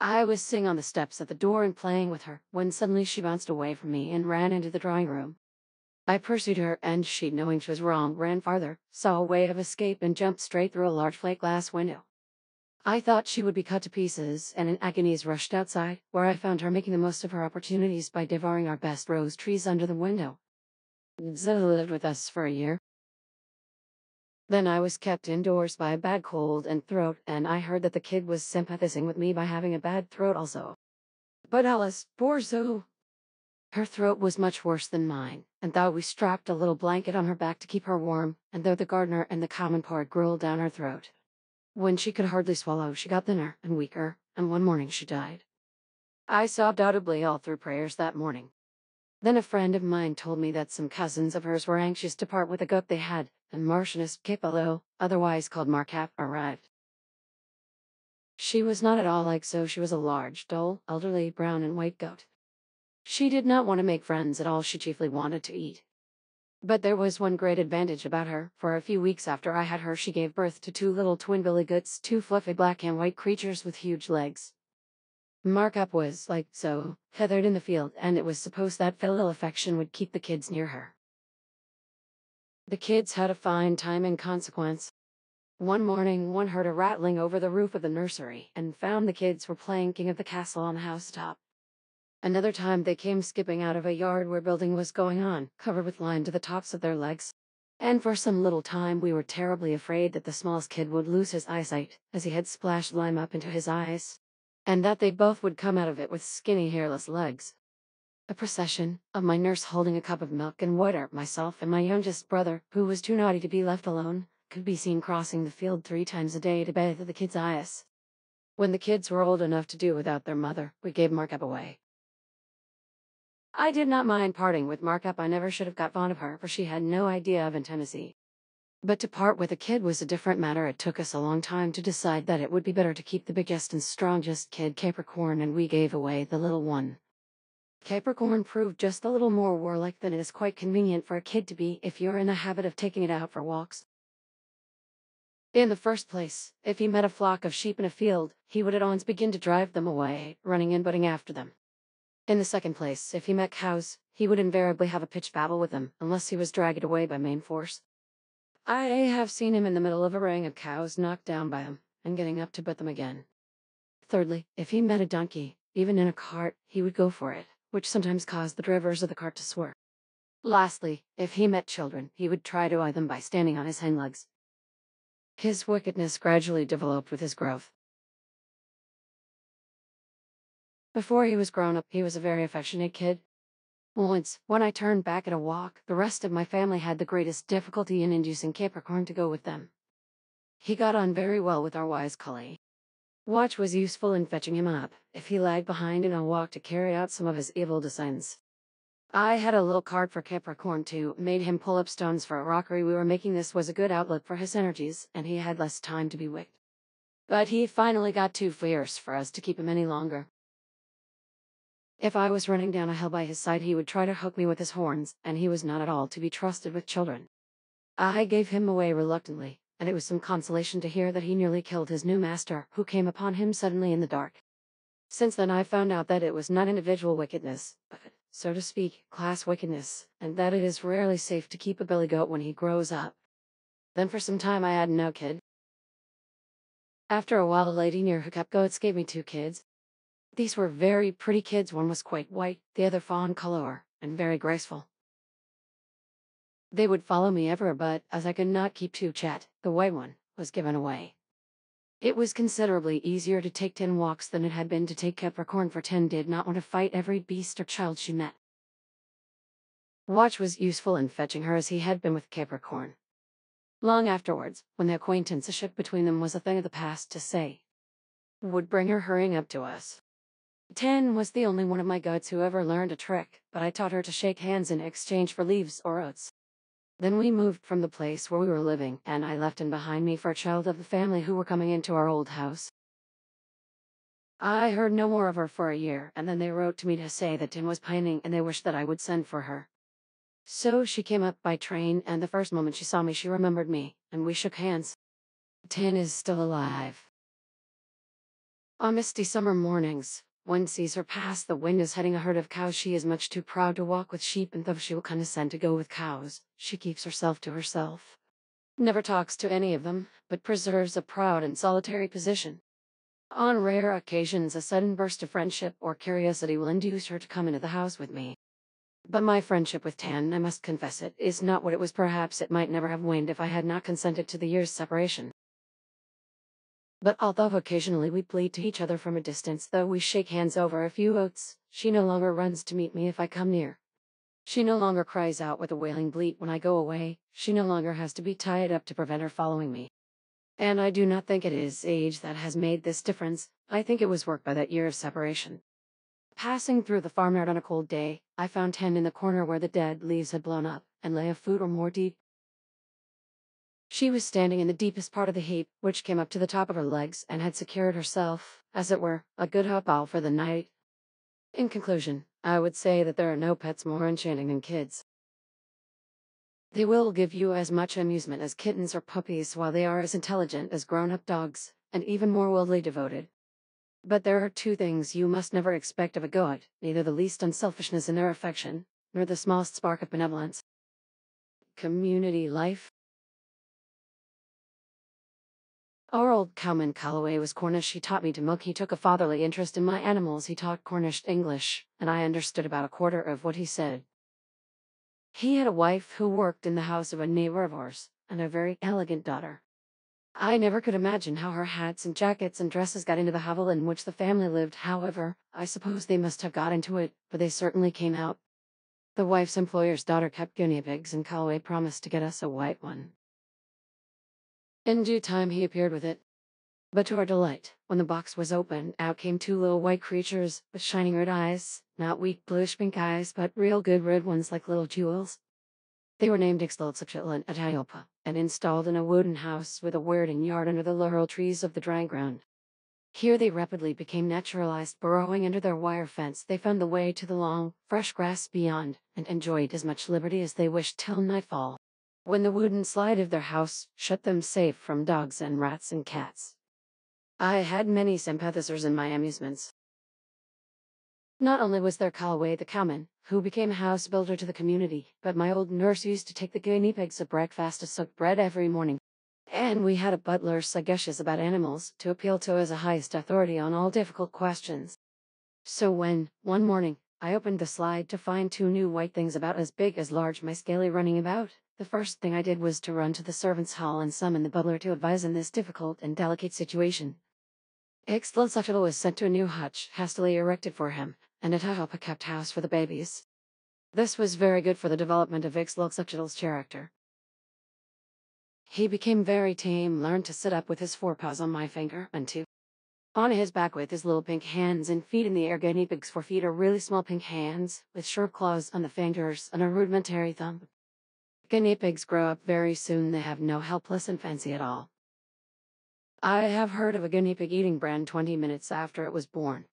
I was sitting on the steps at the door and playing with her, when suddenly she bounced away from me and ran into the drawing room. I pursued her, and she, knowing she was wrong, ran farther, saw a way of escape, and jumped straight through a large plate glass window. I thought she would be cut to pieces, and in agonies rushed outside, where I found her making the most of her opportunities by devouring our best rose trees under the window. Zilla lived with us for a year, then I was kept indoors by a bad cold and throat, and I heard that the kid was sympathizing with me by having a bad throat also. But Alice, poor Zoe, her throat was much worse than mine, and though we strapped a little blanket on her back to keep her warm, and though the gardener and the common poured gruel down her throat, when she could hardly swallow, she got thinner and weaker, and one morning she died. I sobbed audibly all through prayers that morning. Then a friend of mine told me that some cousins of hers were anxious to part with a goat they had, and Marchioness Capello, otherwise called Marcap, arrived. She was not at all like so she was a large, dull, elderly, brown and white goat. She did not want to make friends at all she chiefly wanted to eat. But there was one great advantage about her, for a few weeks after I had her she gave birth to two little twin billy goats, two fluffy black and white creatures with huge legs. Marcap was, like so, feathered in the field, and it was supposed that filial affection would keep the kids near her. The kids had a fine time in consequence. One morning, one heard a rattling over the roof of the nursery and found the kids were playing King of the Castle on the housetop. Another time, they came skipping out of a yard where building was going on, covered with lime to the tops of their legs. And for some little time, we were terribly afraid that the smallest kid would lose his eyesight, as he had splashed lime up into his eyes, and that they both would come out of it with skinny, hairless legs. A procession, of my nurse holding a cup of milk and water, myself and my youngest brother, who was too naughty to be left alone, could be seen crossing the field three times a day to bathe the kids' eyes. When the kids were old enough to do without their mother, we gave Marcap away. I did not mind parting with Marcap. I never should have got fond of her, for she had no idea of intimacy. But to part with a kid was a different matter. It took us a long time to decide that it would be better to keep the biggest and strongest kid Capricorn, and we gave away the little one. Capricorn proved just a little more warlike than it is quite convenient for a kid to be if you're in the habit of taking it out for walks. In the first place, if he met a flock of sheep in a field, he would at once begin to drive them away, running and butting after them. In the second place, if he met cows, he would invariably have a pitched battle with them, unless he was dragged away by main force. I have seen him in the middle of a ring of cows knocked down by them, and getting up to butt them again. Thirdly, if he met a donkey, even in a cart, he would go for it which sometimes caused the drivers of the cart to swerve. Lastly, if he met children, he would try to eye them by standing on his hind legs. His wickedness gradually developed with his growth. Before he was grown up, he was a very affectionate kid. Once, when I turned back at a walk, the rest of my family had the greatest difficulty in inducing Capricorn to go with them. He got on very well with our wise collie. Watch was useful in fetching him up, if he lagged behind in a walk to carry out some of his evil designs. I had a little cart for Capricorn too, made him pull up stones for a rockery we were making this was a good outlet for his energies, and he had less time to be wicked. But he finally got too fierce for us to keep him any longer. If I was running down a hill by his side he would try to hook me with his horns, and he was not at all to be trusted with children. I gave him away reluctantly, and it was some consolation to hear that he nearly killed his new master, who came upon him suddenly in the dark. Since then I found out that it was not individual wickedness, but, so to speak, class wickedness, and that it is rarely safe to keep a billy goat when he grows up. Then for some time I had no kid. After a while a lady near who kept goats gave me two kids. These were very pretty kids, one was quite white, the other fawn color, and very graceful. They would follow me ever, but as I could not keep two chat, the white one, was given away. It was considerably easier to take ten walks than it had been to take Capricorn, for ten did not want to fight every beast or child she met. Watch was useful in fetching her as he had been with Capricorn. Long afterwards, when the acquaintanceship between them was a thing of the past to say, would bring her hurrying up to us. Ten was the only one of my goats who ever learned a trick, but I taught her to shake hands in exchange for leaves or oats. Then we moved from the place where we were living, and I left in behind me for a child of the family who were coming into our old house. I heard no more of her for a year, and then they wrote to me to say that Tin was pining and they wished that I would send for her. So she came up by train, and the first moment she saw me, she remembered me, and we shook hands. Tin is still alive. On misty summer mornings, one sees her pass the windows heading a herd of cows. She is much too proud to walk with sheep, and though she will condescend to go with cows, she keeps herself to herself. Never talks to any of them, but preserves a proud and solitary position. On rare occasions, a sudden burst of friendship or curiosity will induce her to come into the house with me. But my friendship with Tan, I must confess it, is not what it was. Perhaps it might never have waned if I had not consented to the year's separation. But although occasionally we bleat to each other from a distance, though we shake hands over a few oats, she no longer runs to meet me if I come near. She no longer cries out with a wailing bleat when I go away, she no longer has to be tied up to prevent her following me. And I do not think it is age that has made this difference, I think it was worked by that year of separation. Passing through the farmyard on a cold day, I found Ten in the corner where the dead leaves had blown up, and lay a foot or more deep. She was standing in the deepest part of the heap, which came up to the top of her legs, and had secured herself, as it were, a good howl for the night. In conclusion, I would say that there are no pets more enchanting than kids. They will give you as much amusement as kittens or puppies while they are as intelligent as grown-up dogs, and even more worldly devoted. But there are two things you must never expect of a goat, neither the least unselfishness in their affection, nor the smallest spark of benevolence. Community life Our old cowman Calloway was Cornish. He taught me to milk. He took a fatherly interest in my animals. He taught Cornish English, and I understood about a quarter of what he said. He had a wife who worked in the house of a neighbor of ours, and a very elegant daughter. I never could imagine how her hats and jackets and dresses got into the hovel in which the family lived. However, I suppose they must have got into it, for they certainly came out. The wife's employer's daughter kept guinea pigs, and Calloway promised to get us a white one. In due time he appeared with it. But to our delight, when the box was opened, out came two little white creatures with shining red eyes, not weak bluish pink eyes, but real good red ones like little jewels. They were named Ixtlilxochitl and Atahualpa, and installed in a wooden house with a wairding yard under the laurel trees of the dry ground. Here they rapidly became naturalized, burrowing under their wire fence. They found the way to the long, fresh grass beyond, and enjoyed as much liberty as they wished till nightfall when the wooden slide of their house shut them safe from dogs and rats and cats. I had many sympathizers in my amusements. Not only was there Calloway the cowman, who became house builder to the community, but my old nurse used to take the guinea pigs to breakfast to soak bread every morning. And we had a butler sagacious about animals to appeal to as a highest authority on all difficult questions. So when, one morning, I opened the slide to find two new white things about as big as large my scaly running about, the first thing I did was to run to the servants' hall and summon the butler to advise in this difficult and delicate situation. Ixtlilxochitl was sent to a new hutch, hastily erected for him, and Atahualpa kept house for the babies. This was very good for the development of Ixtlilxochitl's character. He became very tame, learned to sit up with his forepaws on my finger, and to on his back with his little pink hands and feet in the air. Guinea pigs forefeet are really small pink hands, with sharp claws on the fingers and a rudimentary thumb. Guinea pigs grow up very soon, they have no helpless infancy at all. I have heard of a guinea pig eating bran 20 minutes after it was born.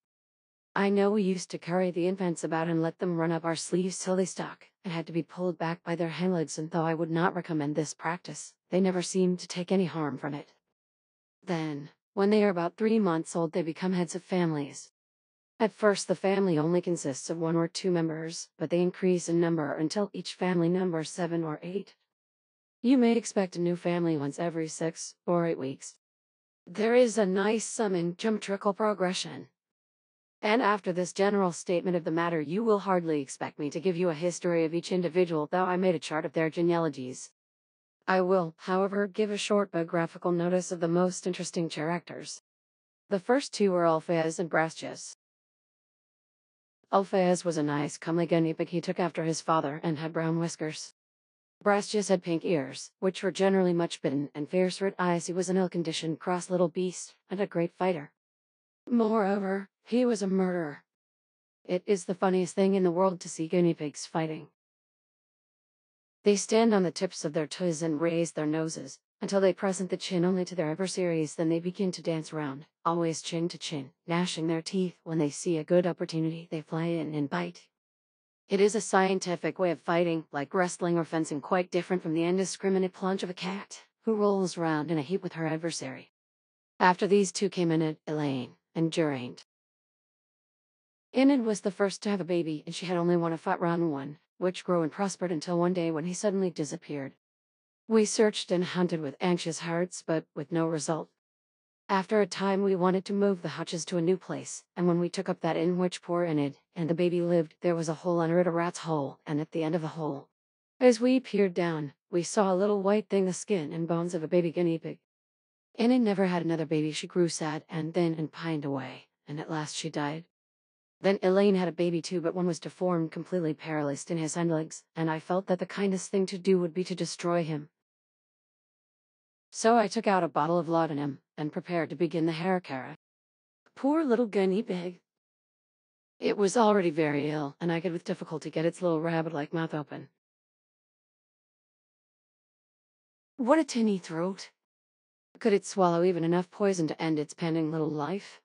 I know we used to carry the infants about and let them run up our sleeves till they stuck, and had to be pulled back by their hind legs, and though I would not recommend this practice, they never seemed to take any harm from it. Then, when they are about three months old, they become heads of families. At first the family only consists of one or two members, but they increase in number until each family numbers seven or eight. You may expect a new family once every six or eight weeks. There is a nice sum in geometrical progression. And after this general statement of the matter, you will hardly expect me to give you a history of each individual, though I made a chart of their genealogies. I will, however, give a short biographical notice of the most interesting characters. The first two were Alphaeus and Brastias. Alphaeus was a nice, comely guinea pig he took after his father and had brown whiskers. Brastias had pink ears, which were generally much bitten, and fierce red eyes. He was an ill-conditioned, cross little beast, and a great fighter. Moreover, he was a murderer. It is the funniest thing in the world to see guinea pigs fighting. They stand on the tips of their toes and raise their noses until they present the chin only to their adversaries, then they begin to dance round, always chin to chin, gnashing their teeth. When they see a good opportunity, they fly in and bite. It is a scientific way of fighting, like wrestling or fencing, quite different from the indiscriminate plunge of a cat, who rolls round in a heap with her adversary. After these two came Enid, Elaine, and Geraint. Enid was the first to have a baby, and she had only one a fat round one, which grew and prospered until one day when he suddenly disappeared. We searched and hunted with anxious hearts, but with no result. After a time, we wanted to move the hutches to a new place, and when we took up that in which poor Enid and the baby lived, there was a hole under it, a rat's hole, and at the end of the hole. As we peered down, we saw a little white thing, the skin and bones of a baby guinea pig. Enid never had another baby. She grew sad and thin and pined away, and at last she died. Then Elaine had a baby too, but one was deformed, completely paralyzed in his hind legs, and I felt that the kindest thing to do would be to destroy him. So I took out a bottle of laudanum and prepared to begin the carrot. Poor little guinea pig. It was already very ill, and I could with difficulty get its little rabbit-like mouth open. What a tinny throat! Could it swallow even enough poison to end its pending little life?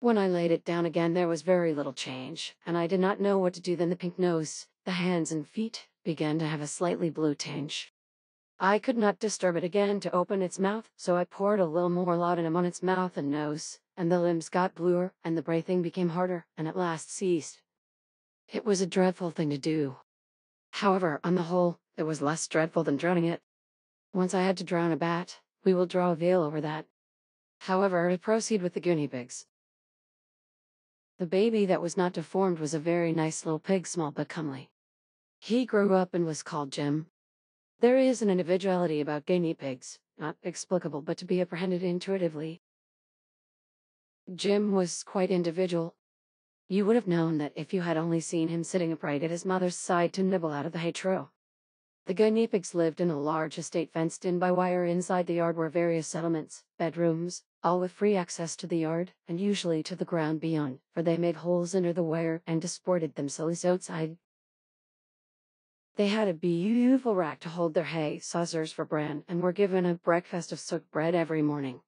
When I laid it down again, there was very little change, and I did not know what to do. Then the pink nose, the hands and feet, began to have a slightly blue tinge. I could not disturb it again to open its mouth, so I poured a little more laudanum on its mouth and nose, and the limbs got bluer, and the breathing became harder, and at last ceased. It was a dreadful thing to do. However, on the whole, it was less dreadful than drowning it. Once I had to drown a bat, we will draw a veil over that. However, to proceed with the guinea pigs. The baby that was not deformed was a very nice little pig, small but comely. He grew up and was called Jim. There is an individuality about guinea pigs, not explicable but to be apprehended intuitively. Jim was quite individual. You would have known that if you had only seen him sitting upright at his mother's side to nibble out of the hay trough. The guinea pigs lived in a large estate fenced in by wire. Inside the yard were various settlements, bedrooms, all with free access to the yard, and usually to the ground beyond, for they made holes under the wire and disported themselves outside. They had a beautiful rack to hold their hay, saucers for bran, and were given a breakfast of soaked bread every morning.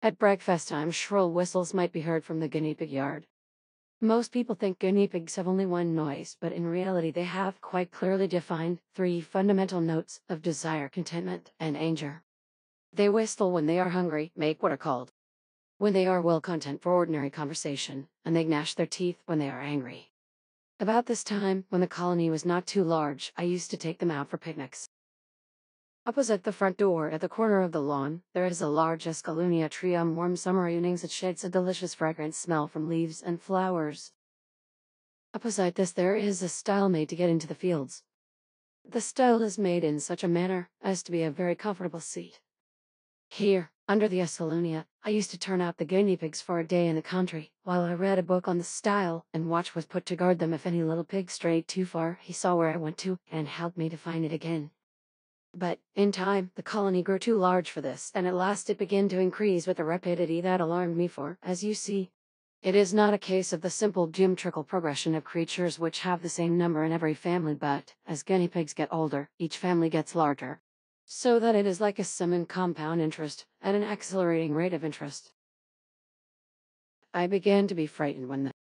At breakfast time, shrill whistles might be heard from the guinea pig yard. Most people think guinea pigs have only one noise, but in reality they have quite clearly defined three fundamental notes of desire, contentment, and anger. They whistle when they are hungry, make what are called when they are well content for ordinary conversation, and they gnash their teeth when they are angry. About this time, when the colony was not too large, I used to take them out for picnics. Opposite the front door, at the corner of the lawn, there is a large escallonia tree. On warm summer evenings, it sheds a delicious fragrant smell from leaves and flowers. Opposite this, there is a stile made to get into the fields. The stile is made in such a manner as to be a very comfortable seat. Here, under the escallonia, I used to turn out the guinea pigs for a day in the country, while I read a book on the stile, and watch was put to guard them if any little pig strayed too far. He saw where I went to, and helped me to find it again. But, in time, the colony grew too large for this, and at last it began to increase with a rapidity that alarmed me for, as you see. It is not a case of the simple geometrical progression of creatures which have the same number in every family, but, as guinea pigs get older, each family gets larger. So that it is like a sum in compound interest, at an accelerating rate of interest. I began to be frightened when they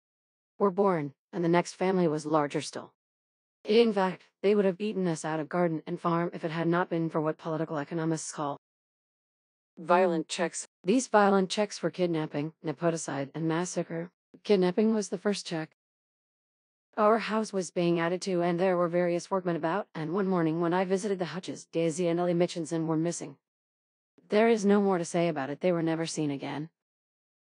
were born, and the next family was larger still. In fact, they would have eaten us out of garden and farm if it had not been for what political economists call violent checks. These violent checks were kidnapping, nepoticide, and massacre. Kidnapping was the first check. Our house was being added to, and there were various workmen about, and one morning when I visited the hutches, Daisy and Ellie Mitchinson were missing. There is no more to say about it, they were never seen again.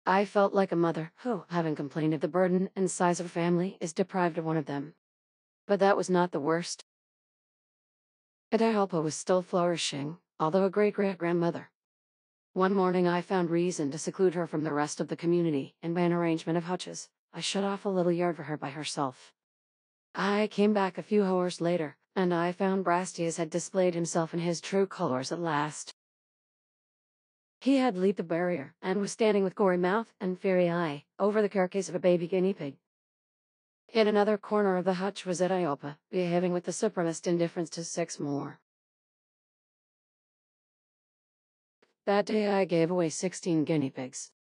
I felt like a mother who, having complained of the burden and size of her family, is deprived of one of them. But that was not the worst. Atahualpa was still flourishing, although a great great grandmother. One morning I found reason to seclude her from the rest of the community, and by an arrangement of hutches, I shut off a little yard for her by herself. I came back a few hours later, and I found Brastias had displayed himself in his true colors at last. He had leaped the barrier and was standing with gory mouth and fiery eye over the carcass of a baby guinea pig. In another corner of the hutch was Atahualpa, behaving with the supremest indifference to six more. That day I gave away 16 guinea pigs.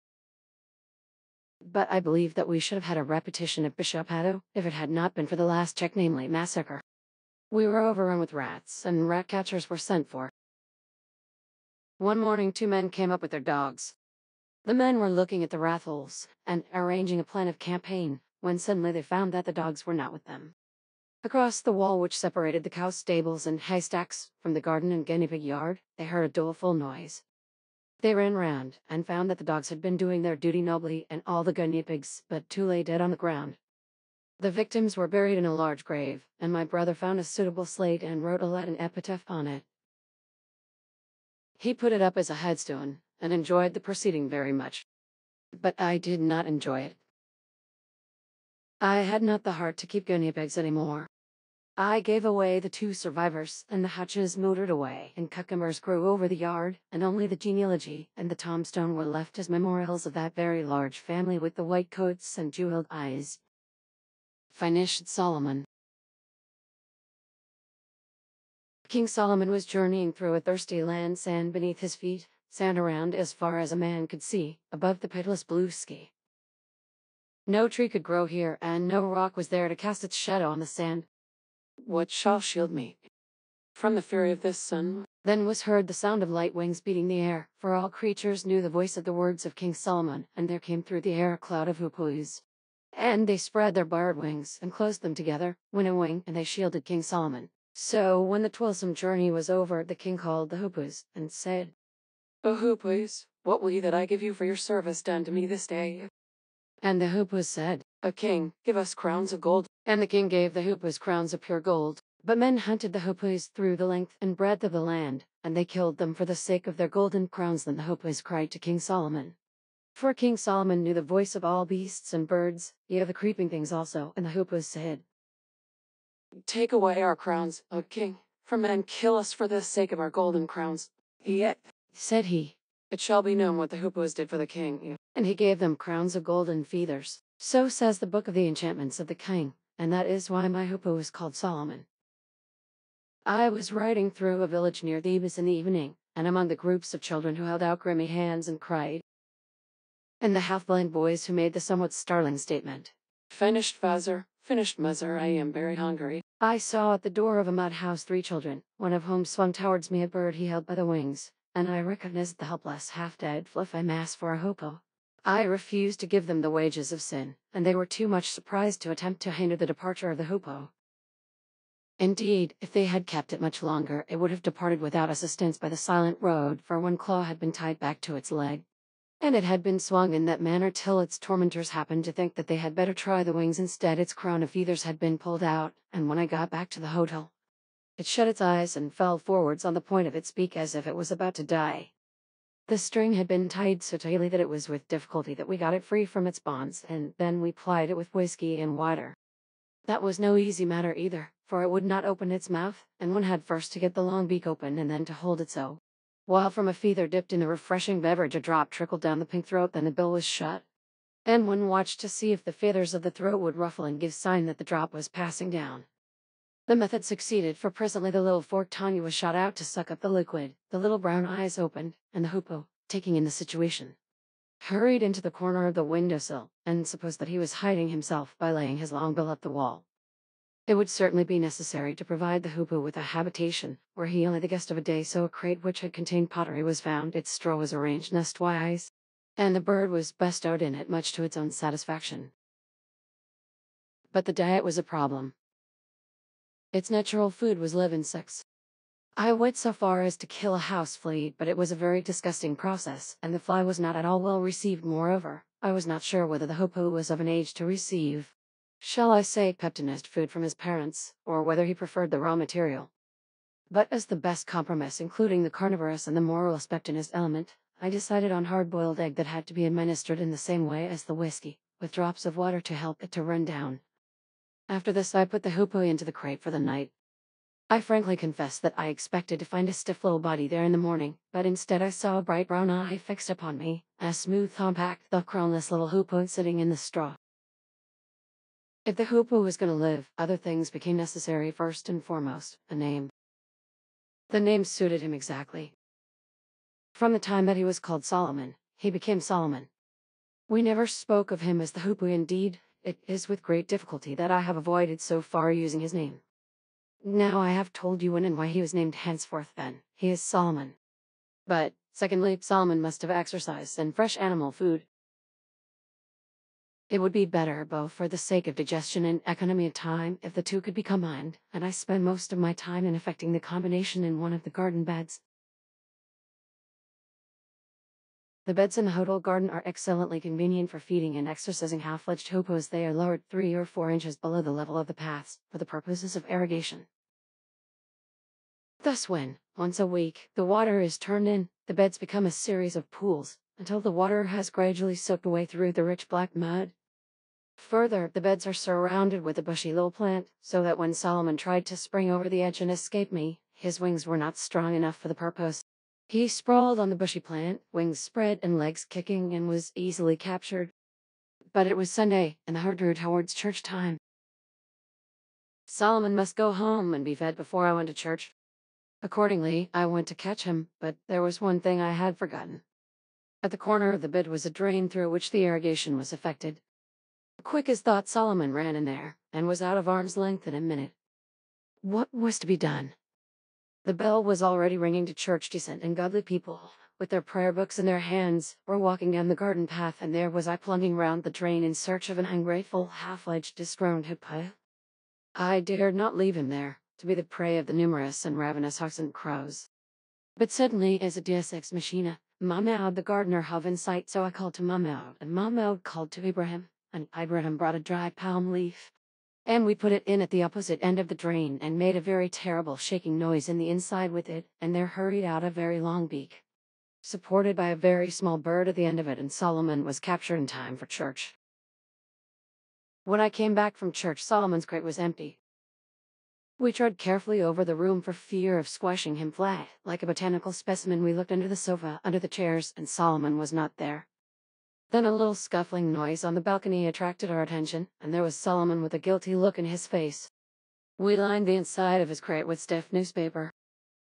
But I believe that we should have had a repetition at Bishop Hatto if it had not been for the last check, namely massacre. We were overrun with rats, and rat catchers were sent for. One morning, two men came up with their dogs. The men were looking at the rat holes and arranging a plan of campaign when suddenly they found that the dogs were not with them. Across the wall which separated the cow stables and haystacks from the garden and guinea pig yard, they heard a doleful noise. They ran round and found that the dogs had been doing their duty nobly and all the guinea pigs but two lay dead on the ground. The victims were buried in a large grave, and my brother found a suitable slate and wrote a Latin epitaph on it. He put it up as a headstone and enjoyed the proceeding very much. But I did not enjoy it. I had not the heart to keep guinea pigs anymore. I gave away the two survivors, and the hutches motored away, and cucumbers grew over the yard, and only the genealogy and the tombstone were left as memorials of that very large family with the white coats and jeweled eyes. Finished Solomon. King Solomon was journeying through a thirsty land, sand beneath his feet, sand around as far as a man could see, above the pitiless blue sky. No tree could grow here, and no rock was there to cast its shadow on the sand. What shall shield me from the fury of this sun? Then was heard the sound of light wings beating the air, for all creatures knew the voice of the words of King Solomon, and there came through the air a cloud of hoopoes. And they spread their barred wings and closed them together, when a wing, and they shielded King Solomon. So when the toilsome journey was over, the king called the hoopoes, and said, O hoopoes, what will ye that I give you for your service done to me this day? And the hoopoes said, O king, give us crowns of gold. And the king gave the hoopoes crowns of pure gold. But men hunted the hoopoes through the length and breadth of the land, and they killed them for the sake of their golden crowns. Then the hoopoes cried to King Solomon. For King Solomon knew the voice of all beasts and birds, yea, of the creeping things also, and the hoopoes said, Take away our crowns, O king, for men kill us for the sake of our golden crowns. Yet, said he, it shall be known what the hoopoes did for the king. And he gave them crowns of gold and feathers. So says the book of the enchantments of the king, and that is why my hoopoe is called Solomon. I was riding through a village near Thebes in the evening, and among the groups of children who held out grimy hands and cried, and the half-blind boys who made the somewhat startling statement, Finished, Father, finished, Mother, I am very hungry. I saw at the door of a mud house three children, one of whom swung towards me a bird he held by the wings, and I recognized the helpless, half-dead fluffy mass for a hoopoe. I refused to give them the wages of sin, and they were too much surprised to attempt to hinder the departure of the hoopoe. Indeed, if they had kept it much longer, it would have departed without assistance by the silent road, for one claw had been tied back to its leg. And it had been swung in that manner till its tormentors happened to think that they had better try the wings instead. Its crown of feathers had been pulled out, and when I got back to the hotel, it shut its eyes and fell forwards on the point of its beak as if it was about to die. The string had been tied so tightly that it was with difficulty that we got it free from its bonds, and then we plied it with whiskey and water. That was no easy matter either, for it would not open its mouth, and one had first to get the long beak open and then to hold it so. While from a feather dipped in the refreshing beverage a drop trickled down the pink throat, then the bill was shut. And one watched to see if the feathers of the throat would ruffle and give sign that the drop was passing down. The method succeeded, for presently the little forked Tanya was shot out to suck up the liquid, the little brown eyes opened, and the hoopoe, taking in the situation, hurried into the corner of the windowsill, and supposed that he was hiding himself by laying his long bill up the wall. It would certainly be necessary to provide the hoopoe with a habitation, were he only the guest of a day, so a crate which had contained pottery was found, its straw was arranged nestwise, and the bird was bestowed in it much to its own satisfaction. But the diet was a problem. Its natural food was live insects. I went so far as to kill a house flea, but it was a very disgusting process, and the fly was not at all well received. Moreover, I was not sure whether the hoopoe was of an age to receive, shall I say, peptonized food from his parents, or whether he preferred the raw material. But as the best compromise, including the carnivorous and the more leptinous element, I decided on hard-boiled egg that had to be administered in the same way as the whiskey, with drops of water to help it to run down. After this, I put the hoopoe into the crate for the night. I frankly confess that I expected to find a stiff little body there in the morning, but instead I saw a bright brown eye fixed upon me, a smooth, compact, the crownless little hoopoe sitting in the straw. If the hoopoe was going to live, other things became necessary first and foremost, a name. The name suited him exactly. From the time that he was called Solomon, he became Solomon. We never spoke of him as the hoopoe indeed, it is with great difficulty that I have avoided so far using his name. Now I have told you when and why he was named henceforth then, he is Solomon. But, secondly, Solomon must have exercise and fresh animal food. It would be better, both for the sake of digestion and economy of time, if the two could be combined, and I spend most of my time in effecting the combination in one of the garden beds. The beds in the hotel garden are excellently convenient for feeding and exercising half-fledged hoopoes. They are lowered three or four inches below the level of the paths, for the purposes of irrigation. Thus when, once a week, the water is turned in, the beds become a series of pools, until the water has gradually soaked away through the rich black mud, Further, the beds are surrounded with a bushy little plant, so that when Solomon tried to spring over the edge and escape me, his wings were not strong enough for the purpose. He sprawled on the bushy plant, wings spread and legs kicking, and was easily captured. But it was Sunday, and the herd drew towards church time. Solomon must go home and be fed before I went to church. Accordingly, I went to catch him, but there was one thing I had forgotten. At the corner of the bed was a drain through which the irrigation was effected. Quick as thought, Solomon ran in there, and was out of arm's length in a minute. What was to be done? The bell was already ringing to church decent and godly people, with their prayer books in their hands, were walking down the garden path, and there was I plunging round the drain in search of an ungrateful, half-fledged, disgrown hoopoe. I dared not leave him there, to be the prey of the numerous and ravenous hawks and crows. But suddenly, as a deus ex machina, Mahmoud the gardener hove in sight, so I called to Mahmoud, and Mahmoud called to Ibrahim and Ibrahim brought a dry palm leaf. And we put it in at the opposite end of the drain and made a very terrible shaking noise in the inside with it, and there hurried out a very long beak. Supported by a very small bird at the end of it, and Solomon was captured in time for church. When I came back from church, Solomon's crate was empty. We trod carefully over the room for fear of squashing him flat. Like a botanical specimen, we looked under the sofa, under the chairs, and Solomon was not there. Then a little scuffling noise on the balcony attracted our attention, and there was Solomon with a guilty look in his face. We lined the inside of his crate with stiff newspaper.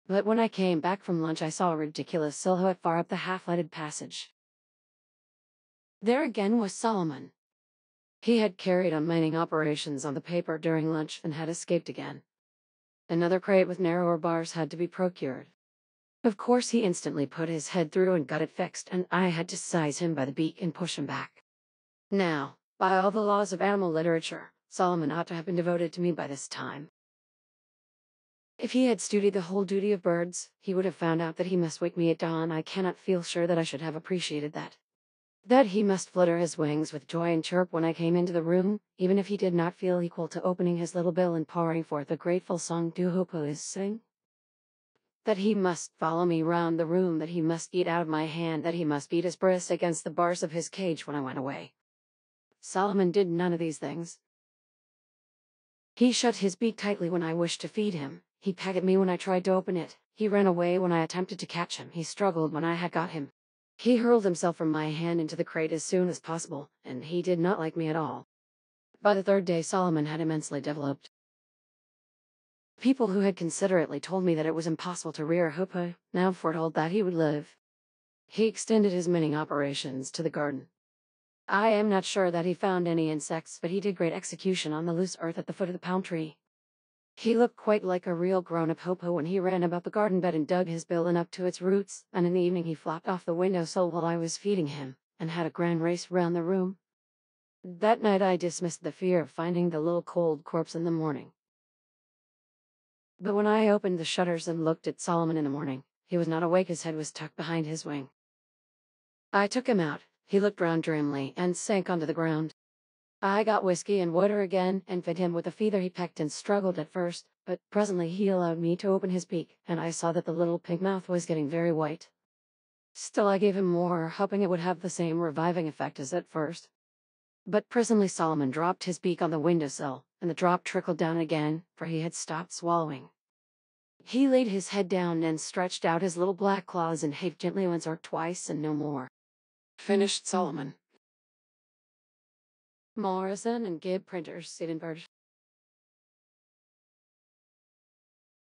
But when I came back from lunch, I saw a ridiculous silhouette far up the half-lighted passage. There again was Solomon. He had carried on mining operations on the paper during lunch and had escaped again. Another crate with narrower bars had to be procured. Of course he instantly put his head through and got it fixed, and I had to seize him by the beak and push him back. Now, by all the laws of animal literature, Solomon ought to have been devoted to me by this time. If he had studied the whole duty of birds, he would have found out that he must wake me at dawn. I cannot feel sure that I should have appreciated that. That he must flutter his wings with joy and chirp when I came into the room, even if he did not feel equal to opening his little bill and pouring forth a grateful song to Hoopoe is sing that he must follow me round the room, that he must eat out of my hand, that he must beat his breast against the bars of his cage when I went away. Solomon did none of these things. He shut his beak tightly when I wished to feed him. He pecked at me when I tried to open it. He ran away when I attempted to catch him. He struggled when I had got him. He hurled himself from my hand into the crate as soon as possible, and he did not like me at all. By the third day, Solomon had immensely developed. People who had considerately told me that it was impossible to rear a hoopoe now foretold that he would live. He extended his mining operations to the garden. I am not sure that he found any insects, but he did great execution on the loose earth at the foot of the palm tree. He looked quite like a real grown-up hoopoe when he ran about the garden bed and dug his bill in up to its roots, and in the evening he flopped off the windowsill while I was feeding him, and had a grand race round the room. That night I dismissed the fear of finding the little cold corpse in the morning. But when I opened the shutters and looked at Solomon in the morning, he was not awake, his head was tucked behind his wing. I took him out, He looked round dreamily and sank onto the ground. I got whiskey and water again and fed him with a feather he pecked and struggled at first, but presently he allowed me to open his beak, and I saw that the little pig mouth was getting very white. Still, I gave him more, hoping it would have the same reviving effect as at first. But presently Solomon dropped his beak on the windowsill, and the drop trickled down again, for he had stopped swallowing. He laid his head down and stretched out his little black claws and hafed gently once or twice and no more. Finished Solomon. Morrison and Gibb Printers, Edinburgh.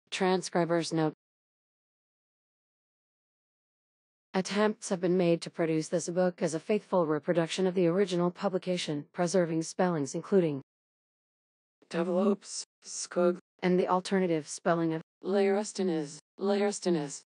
Transcriber's note. Attempts have been made to produce this book as a faithful reproduction of the original publication, preserving spellings including Develops. Skug. and the alternative spelling of Layerston is. Layerston is.